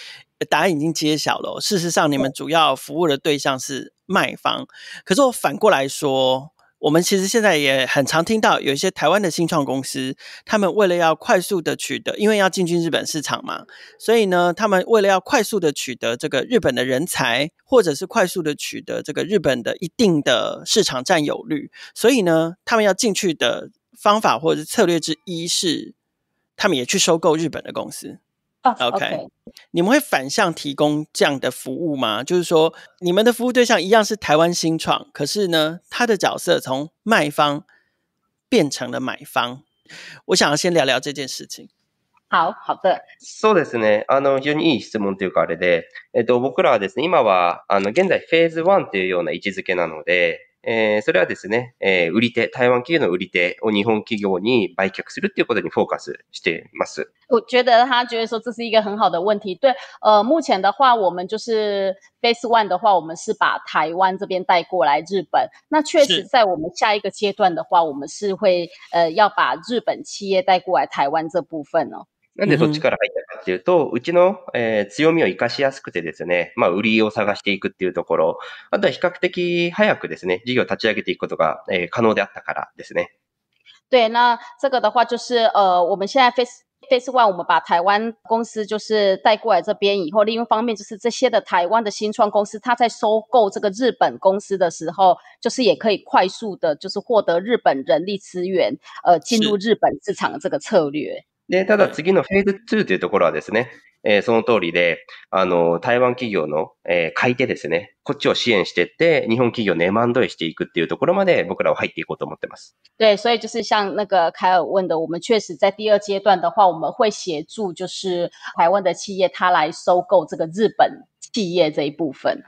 答案已经揭晓了。事实上，你们主要服务的对象是。卖方，可是我反过来说，我们其实现在也很常听到有一些台湾的新创公司，他们为了要快速的取得，因为要进军日本市场嘛，所以呢，他们为了要快速的取得这个日本的人才，或者是快速的取得这个日本的一定的市场占有率，所以呢，他们要进去的方法或者是策略之一是，他们也去收购日本的公司。OK，你们会反向提供这样的服务吗？就是说，你们的服务对象一样是台湾新创，可是呢，他的角色从卖方变成了买方。我想要先聊聊这件事情。好好的。そうですね。あの、非常にいい質問というかあれで、えっと、僕らはですね、今は、あの、現在フェーズ1というような位置づけなので、 えー、それはですね、えー、売り手、台湾企業の売り手を日本企業に売却するっていうことにフォーカスしています。我觉得他觉得说这是一个很好的问题。对，呃，目前的话，我们就是 Phase One 的话，我们是把台湾这边带过来日本。那确实，在我们下一个阶段的话，我们是会呃要把日本企业带过来台湾这部分哦。なんでそっちから入ったかっていうと、うちの、えー、強みを活かしやすくてですね、まあ、売りを探していくっていうところ、あとは比較的早くですね、事業を立ち上げていくことが、えー、可能であったからですね。对，那这个的话就是，呃，我们现在 Face Face One，我们把台湾公司就是带过来这边以后，另一方面就是这些的台湾的新创公司，它在收购这个日本公司的时候，就是也可以快速的，就是获得日本人力资源，呃，进入日本市场的这个策略。で、ただ次のフェーズ2というところはですね、えー、その通りで、あの、台湾企業の、えー、買い手ですね、こっちを支援していって、日本企業の M&A していくっていうところまで僕らは入っていこうと思ってます。对，所以就是像那个凯尔问的，我们确实在第二阶段的话，我们会协助就是台湾的企业，它来收购这个日本企业这一部分。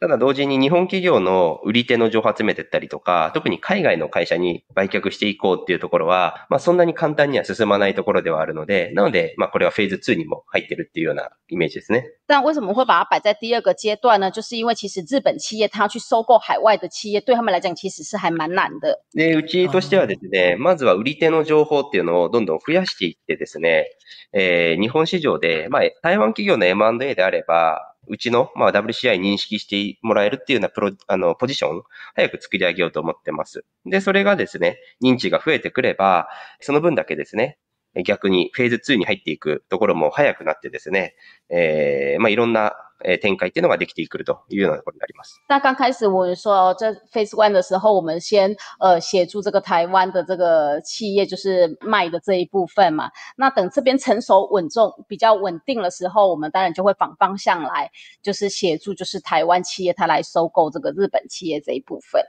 ただ同時に日本企業の売り手の情報を集めていったりとか、特に海外の会社に売却していこうっていうところは、まあそんなに簡単には進まないところではあるので、なので、まあこれはフェーズ2にも入ってるっていうようなイメージですね。但为什么会把它摆在第二个阶段呢？就是因为其实日本企业它去收购海外的企业，对他们来讲其实是还蛮難的。で、うちとしてはですね、まずは売り手の情報っていうのをどんどん増やしていってですね、えー、日本市場で、まあ台湾企業の M&A であれば、うちの、まあ、WCI 認識してもらえるっていうようなプロ、あの、ポジション、早く作り上げようと思ってます。で、それがですね、認知が増えてくれば、その分だけですね、逆にフェーズ2に入っていくところも早くなってですね、えー、まあ、いろんな呃展开っていうのができてくるというようなところになります。那刚开始我们说这 Phase One 的时候，我们先呃协助这个台湾的这个企业，就是卖的这一部分嘛。那等这边成熟稳重、比较稳定的时候，我们当然就会反方向来，就是协助就是台湾企业它来收购这个日本企业这一部分。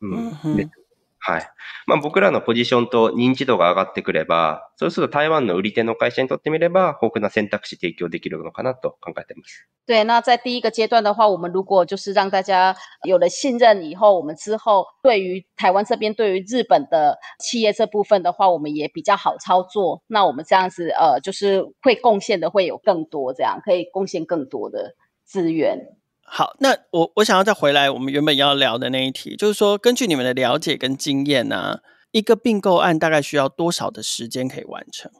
嗯。 はい。まあ僕らのポジションと認知度が上がってくれば、そうすると台湾の売り手の会社にとってみれば、豊富な選択肢提供できるのかなと考えています。对，那在第一个阶段的话，我们如果就是让大家有了信任以后，我们之后对于台湾这边对于日本的企业这部分的话，我们也比较好操作。那我们这样子呃，就是会贡献的会有更多，这样可以贡献更多的资源。好，那我我想要再回来，我们原本要聊的那一题，就是说，根据你们的了解跟经验呢，一个并购案大概需要多少的时间可以完成？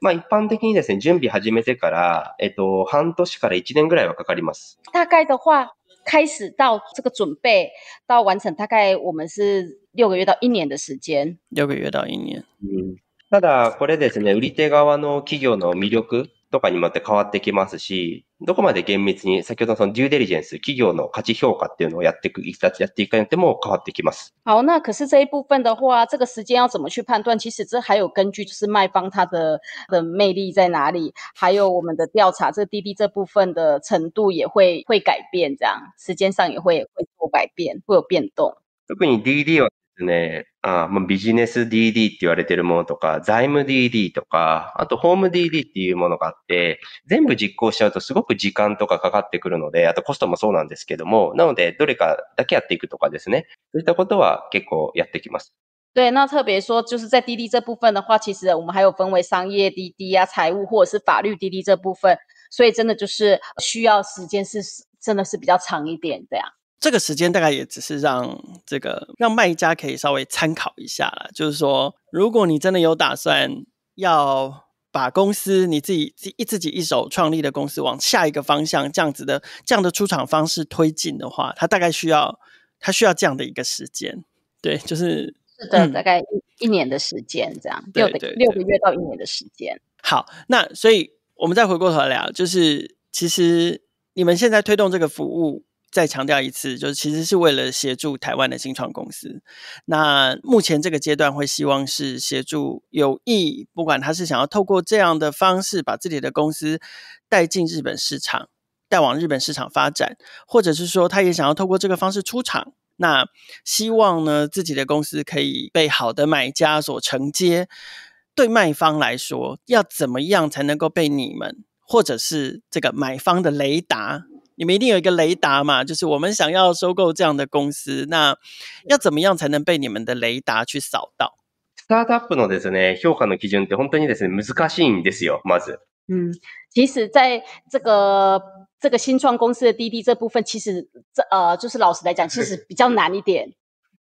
まあ一般的にですね、準備始めてから、えっと半年から一年ぐらいはかかります。大概的话，开始到这个准备到完成，大概我们是六个月到一年的时间。六个月到一年。嗯。ただ、これですね、売り手側の企業の魅力 とかにもって変わってきますし、どこまで厳密に、先ほどそのデューデリジェンス、企業の価値評価っていうのをやっていく、やっていくによっても変わってきます。好，那可是这一部分的话，这个时间要怎么去判断？其实这还有根据，就是卖方它的的魅力在哪里，还有我们的调查，这滴滴这部分的程度也会会改变，这样时间上也会会做改变，会有变动。特に DD はですね、あまあ、ビジネス DD って言われてるものとか、財務 DD とか、あとホーム DD っていうものがあって、全部実行しちゃうとすごく時間とかかかってくるので、あとコストもそうなんですけども、なので、どれかだけやっていくとかですね、そういったことは結構やってきます。对，那特别说，就是在滴滴这部分的话，其实我们还有分为商业滴滴啊、财务或者是法律滴滴这部分，所以真的就是需要时间是真的是比较长一点这样。这个时间大概也只是让这个让卖家可以稍微参考一下了，就是说，如果你真的有打算要把公司你自己自一自己一手创立的公司往下一个方向这样子的这样的出场方式推进的话，它大概需要它需要这样的一个时间，对，就是是的，大概一年的时间这样，六个六个月到一年的时间。好，那所以我们再回过头来聊，就是其实你们现在推动这个服务。再强调一次，就是其实是为了协助台湾的新创公司。那目前这个阶段会希望是协助有意，不管他是想要透过这样的方式把自己的公司带进日本市场，带往日本市场发展，或者是说他也想要透过这个方式出场。那希望呢自己的公司可以被好的买家所承接。对卖方来说，要怎么样才能够被你们或者是这个买方的雷达？你们一定有一个雷达嘛？就是我们想要收购这样的公司，那要怎么样才能被你们的雷达去扫到？スタートアップのですね評価の基準って本当にですね難しいんですよ。まず，嗯，其实在这个这个新创公司的滴滴这部分，其实这呃就是老实来讲，其实比较难一点。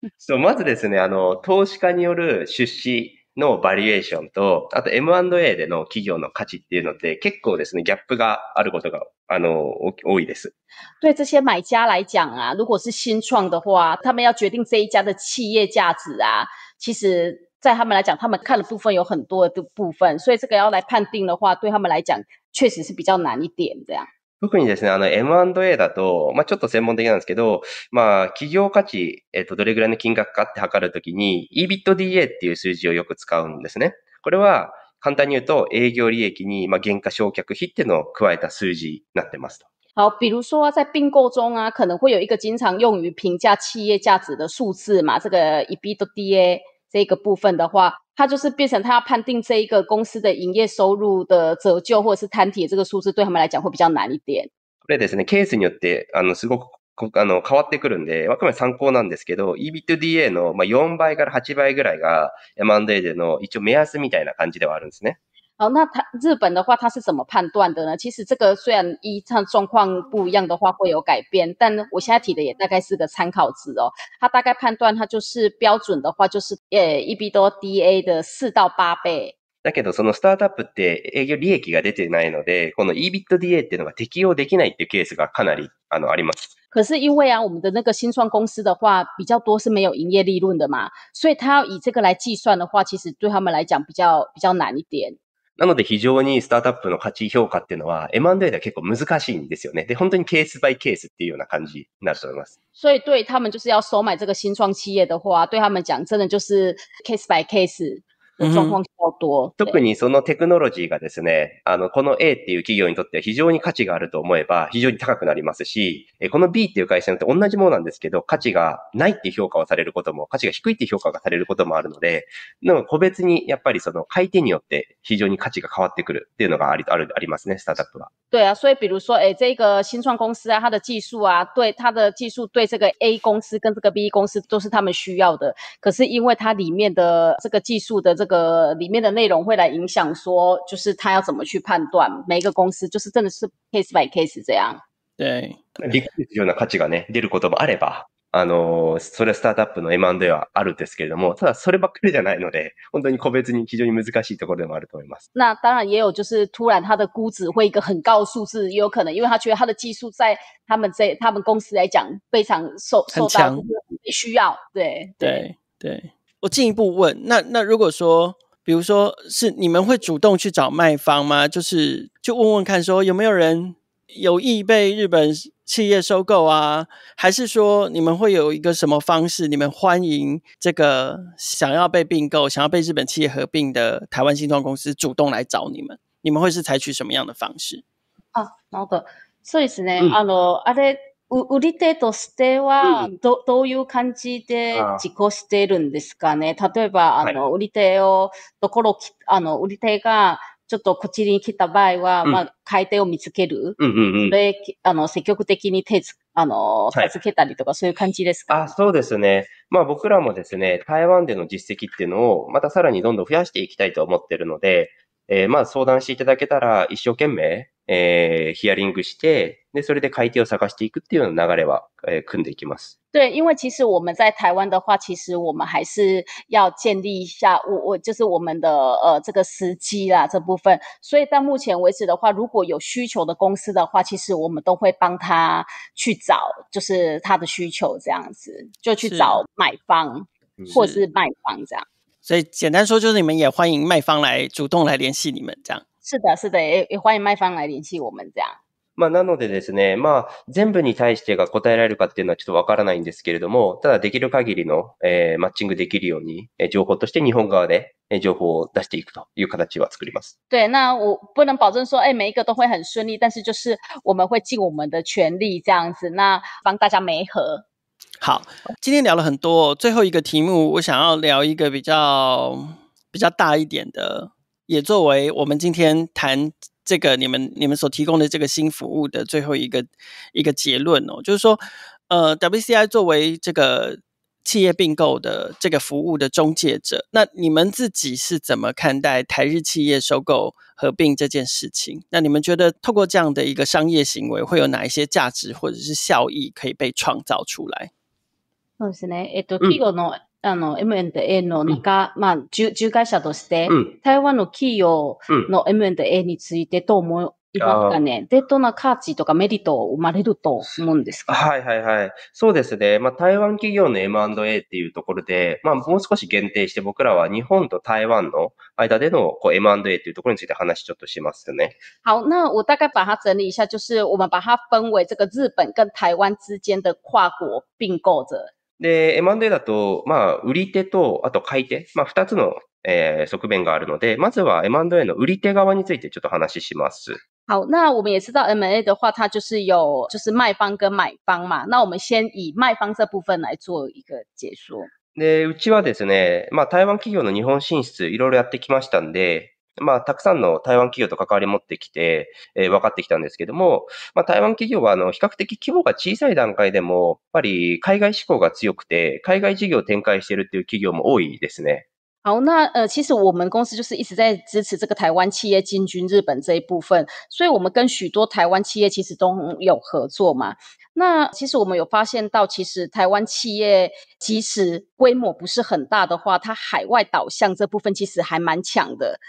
そうまずですねあの投資家による出資 のバリエーションと、あと M&A での企業の価値っていうので、結構ですね、ギャップがあることが、あの、多いです。对这些买家来讲啊，如果是新创的话，他们要决定这一家的企业价值啊，其实在他们来讲，他们看的部分有很多的部分，所以这个要来判定的话，对他们来讲确实是比较难一点这样。特にですね、あの M&A だと、まあちょっと専門的なんですけど、まあ企業価値、えっと、どれぐらいの金額かって測るときに、EBITDA っていう数字をよく使うんですね。これは、簡単に言うと、営業利益に、まあ、原価償却費っていうのを加えた数字になってますと。好，比如说在并购中啊，可能会有一个经常用于评价企业价值的数字嘛，这个 EBITDA 这个部分的话，它就是变成它要判定这一个公司的营业收入的折旧或者是摊提这个数字，对他们来讲会比较难一点。これですね、ケースによって、あの、すごくあの、変わってくるんで、あくまで参考なんですけど、EBITDA の、まあ、4倍から8倍ぐらいが M&A での一応目安みたいな感じではあるんですね。 好，那它日本的话，它是怎么判断的呢？其实这个虽然一它状况不一样的话会有改变，但我现在提的也大概是个参考值哦。它大概判断它就是标准的话，就是呃 EBITDA 的四到八倍。だけど、そのスタートアップって営業利益が出てないので、この EBITDA っていうのが適用できないっていうケースがかなりあのあります。可是因为啊，我们的那个新创公司的话，比较多是没有营业利润的嘛，所以他要以这个来计算的话，其实对他们来讲比较比较难一点。 なので非常にスタートアップの価値評価っていうのは M&A では結構難しいんですよね。で、本当にケースバイケースっていうような感じになると思います。所以对他们就是要收买这个新创企业的话，对他们讲真的就是 case by case。状况比较多。特にそのテクノロジーがですね、あの、この A っていう企業にとっては非常に価値があると思えば非常に高くなりますし、この B っていう会社にとって同じものなんですけど、価値がないって評価をされることも、価値が低いって評価がされることもあるので、の個別にやっぱりその買い手によって非常に価値が変わってくるっていうのがあり、ある、ありますね、スタートアップは。对啊，所以比如说，哎，这个新创公司啊，它的技术啊，对它的技术对这个 A 公司跟这个 B 公司都是他们需要的。可是因为它里面的这个技术的这个里面的内容会来影响说，就是他要怎么去判断每一个公司，就是真的是 case by case 这样。对，びっくりするような価値がね、出ることもあれば、あの、それはスタートアップの M&A はあるんですけれども、ただそればっかりじゃないので、本当に個別に非常に難しいところでもあると思います。那当然也有，就是突然它的估值会一个很高数字，也有可能，因为他觉得他的技术在他们这他们公司来讲非常受受到强需要，对对对。 我进一步问，那那如果说，比如说是你们会主动去找卖方吗？就是就问问看，说有没有人有意被日本企业收购啊？还是说你们会有一个什么方式？你们欢迎这个想要被并购、想要被日本企业合并的台湾新创公司主动来找你们？你们会是采取什么样的方式？あ、なるほど。そうですね。あの、あれ、 売り手としては、ど、どういう感じで自己してるんですかね？例えば、あの、売り手を、ところ、あの、売り手が、ちょっとこっちに来た場合は、まあ、買い手を見つける？うんうんうん。で、あの、積極的に手つ、あの、はい助けたりとか、そういう感じですか、あ、そうですね。まあ僕らもですね、台湾での実績っていうのを、またさらにどんどん増やしていきたいと思ってるので、えーまあ相談していただけたら、一生懸命、えーヒアリングして、で、それで買い手を探していくっていうような流れは、えー組んでいきます。对，因为其实我们在台湾的话，其实我们还是要建立一下，我我就是我们的呃这个时机啦这部分。所以到目前为止的话，如果有需求的公司的话，其实我们都会帮他去找，就是他的需求这样子，就去是找买方嗯或者是卖方这样。所以简单说，就是你们也欢迎卖方来主动来联系你们，这样。 是的，是的，也也欢迎卖方来联系我们这样。まあ、なのでですね、まあ、全部に対してが答えられるかっていうのはちょっとわからないんですけれども、ただできる限りの、えーマッチングできるように、えー情報として日本側で、えー情報を出していくという形は作ります。对，那我不能保证说，哎，每一个都会很顺利，但是就是我们会尽我们的全力这样子，那帮大家媒合。好，今天聊了很多哦、最后一个题目，我想要聊一个比较比较大一点的， 也作为我们今天谈这个你们你们所提供的这个新服务的最后一个一个结论哦，就是说，呃，WCI 作为这个企业并购的这个服务的中介者，那你们自己是怎么看待台日企业收购合并这件事情？那你们觉得透过这样的一个商业行为，会有哪一些价值或者是效益可以被创造出来？そうですね。えっと、ん企業の、 あの、M&A の中、まあ、重重会社として、うん。台湾の企業うん。の M&A についてどう思いますかねで、どんな価値とかメリット生まれると思うんですかはいはいはい。そうですね。まあ、台湾企業の M&A っていうところで、まあ、もう少し限定して僕らは日本と台湾の間でのこう M&A っていうところについて話ちょっとしますよね。好，那我大概把它整理一下，就是我们把它分为这个日本跟台湾之间的跨国并购者。で、M&A だと、まあ、売り手と、あと買い手、まあ、二つの、えー側面があるので、まずは M&A の売り手側についてちょっと話します。好，那我们也知道 M&A 的话，它就是有就是卖方跟买方嘛。那我们先以卖方这部分来做一个解说。で、うちはですね、まあ、台湾企業の日本進出いろいろやってきましたんで、まあ、たくさんの台湾企業と関わり持ってきて、えー分かってきたんですけども、まあ、台湾企業は、あの、比較的規模が小さい段階でも、やっぱり海外志向が強くて、海外事業を展開しているっていう企業も多いですね。好，那呃，其实我们公司就是一直在支持这个台湾企业进军日本这一部分，所以我们跟许多台湾企业其实都有合作嘛。那其实我们有发现到，其实台湾企业即使规模不是很大的话，它海外导向这部分其实还蛮强的。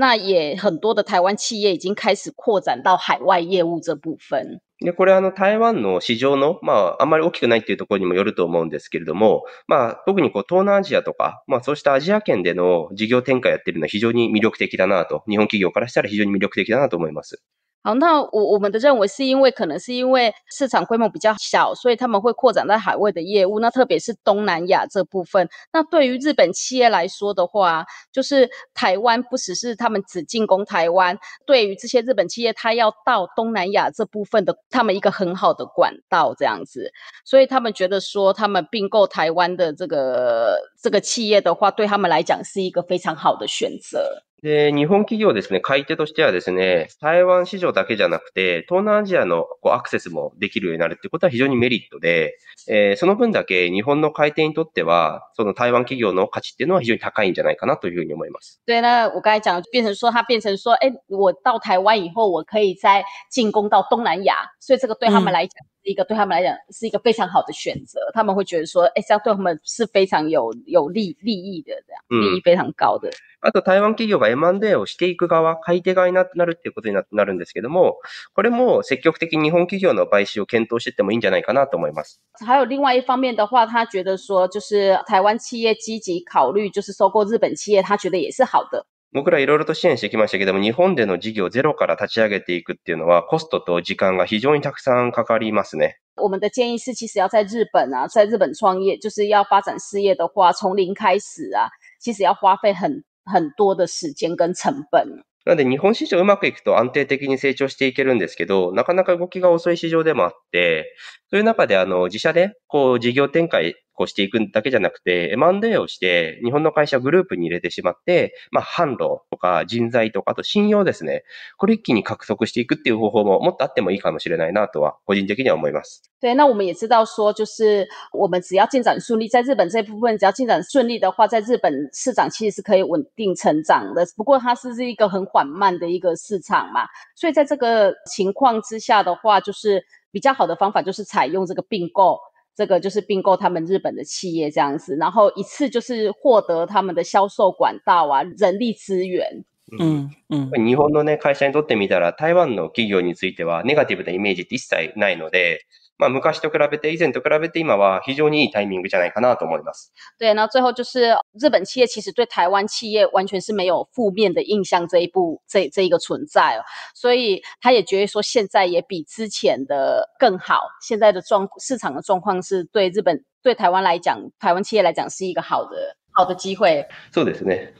那也很多的台湾企业已经开始扩展到海外业务这部分。で、これあの台湾の市場の、まあ、あんまり大きくないっていうところにもよると思うんですけれども、まあ、特にこう東南アジアとか、まあそうしたアジア圏での事業展開やってるのは非常に魅力的だなと、日本企業からしたら非常に魅力的だなと思います。好，那我我们的认为是因为可能是因为市场规模比较小，所以他们会扩展在海外的业务。那特别是东南亚这部分，那对于日本企业来说的话，就是台湾不只是他们只进攻台湾，对于这些日本企业，他要到东南亚这部分的他们一个很好的管道这样子，所以他们觉得说他们并购台湾的这个这个企业的话，对他们来讲是一个非常好的选择。で、日本企業ですね、買い手としてはですね、台湾市場だけじゃなくて、東南アジアのこうアクセスもできるようになるってことは非常にメリットで、えー、その分だけ日本の買い手にとっては、その台湾企業の価値っていうのは非常に高いんじゃないかなというふうに思います。对，那我刚才讲，变成说，它变成说，哎，我到台湾以后，我可以再进攻到东南亚，所以这个对他们来讲。嗯一个对他们来讲是一个非常好的选择，他们会觉得说，哎，这样对他们是非常有有利利益的，这样利益非常高的。あと台湾企業が M&A をしていく側、買い手側になるっていうことになるんですけども、これも積極的に日本企業の買収を検討していってもいいんじゃないかなと思います。还有另外一方面的话，他觉得说，就是台湾企业积极考虑就是收购日本企业，他觉得也是好的。 僕らいろいろと支援してきましたけども、日本での事業ゼロから立ち上げていくっていうのは、コストと時間が非常にたくさんかかりますね。我们的建议是，其实要在日本啊，在日本创业，就是要发展事业的话，从零开始啊，其实要花费很很多的时間跟成本。なので日本市場うまくいくと安定的に成長していけるんですけど、なかなか動きが遅い市場でもあって、そういう中であの自社でこう事業展開こうしていくだけじゃなくて、M&A をして、日本の会社グループに入れてしまって、まあ、販路とか人材とか、あと信用ですね。これ一気に獲得していくっていう方法ももっとあってもいいかもしれないなとは、個人的には思います。对，那我们也知道说，就是我们只要进展顺利，在日本这部分只要进展顺利的话，在日本市场其实是可以稳定成长的。不过它是是一个很缓慢的一个市场嘛，所以在这个情况之下的话，就是比较好的方法就是采用这个并购。这个就是并购他们日本的企业这样子，然后一次就是获得他们的销售管道啊、人力资源。嗯嗯。日本のね会社にとってみたら、台湾の企業についてはネガティブなイメージって一切ないので。 まあ、昔と比べて、以前と比べて今は非常にいいタイミングじゃないかなと思います。对，那最后就是日本企业其实对台湾企业完全是没有负面的印象这一步这这一个存在哦，所以他也觉得说现在也比之前的更好。现在的状市场的状况是对日本对台湾来讲，台湾企业来讲是一个好的好的机会。そうですね。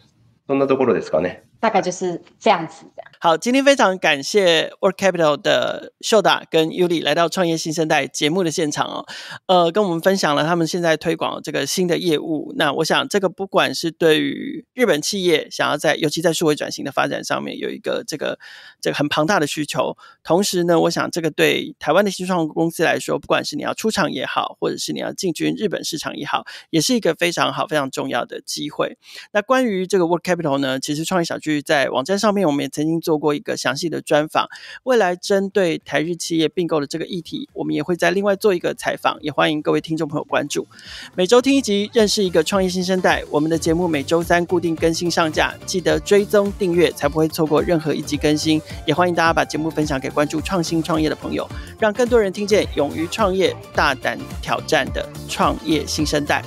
そんなところですかね。 大概就是这样子的。好，今天非常感谢 Work Capital 的秀达跟 Yuli 来到创业新生代节目的现场哦，呃，跟我们分享了他们现在推广这个新的业务。那我想，这个不管是对于日本企业想要在，尤其在数位转型的发展上面有一个这个这个很庞大的需求，同时呢，我想这个对台湾的新创公司来说，不管是你要出场也好，或者是你要进军日本市场也好，也是一个非常好、非常重要的机会。那关于这个 Work Capital 呢，其实创业小聚在网站上面我们也曾经做过一个详细的专访，未来针对台日企业并购的这个议题，我们也会再另外做一个采访，也欢迎各位听众朋友关注。每周听一集，认识一个创业新生代。我们的节目每周三固定更新上架，记得追踪订阅，才不会错过任何一集更新。也欢迎大家把节目分享给关注创新创业的朋友，让更多人听见勇于创业、大胆挑战的创业新生代。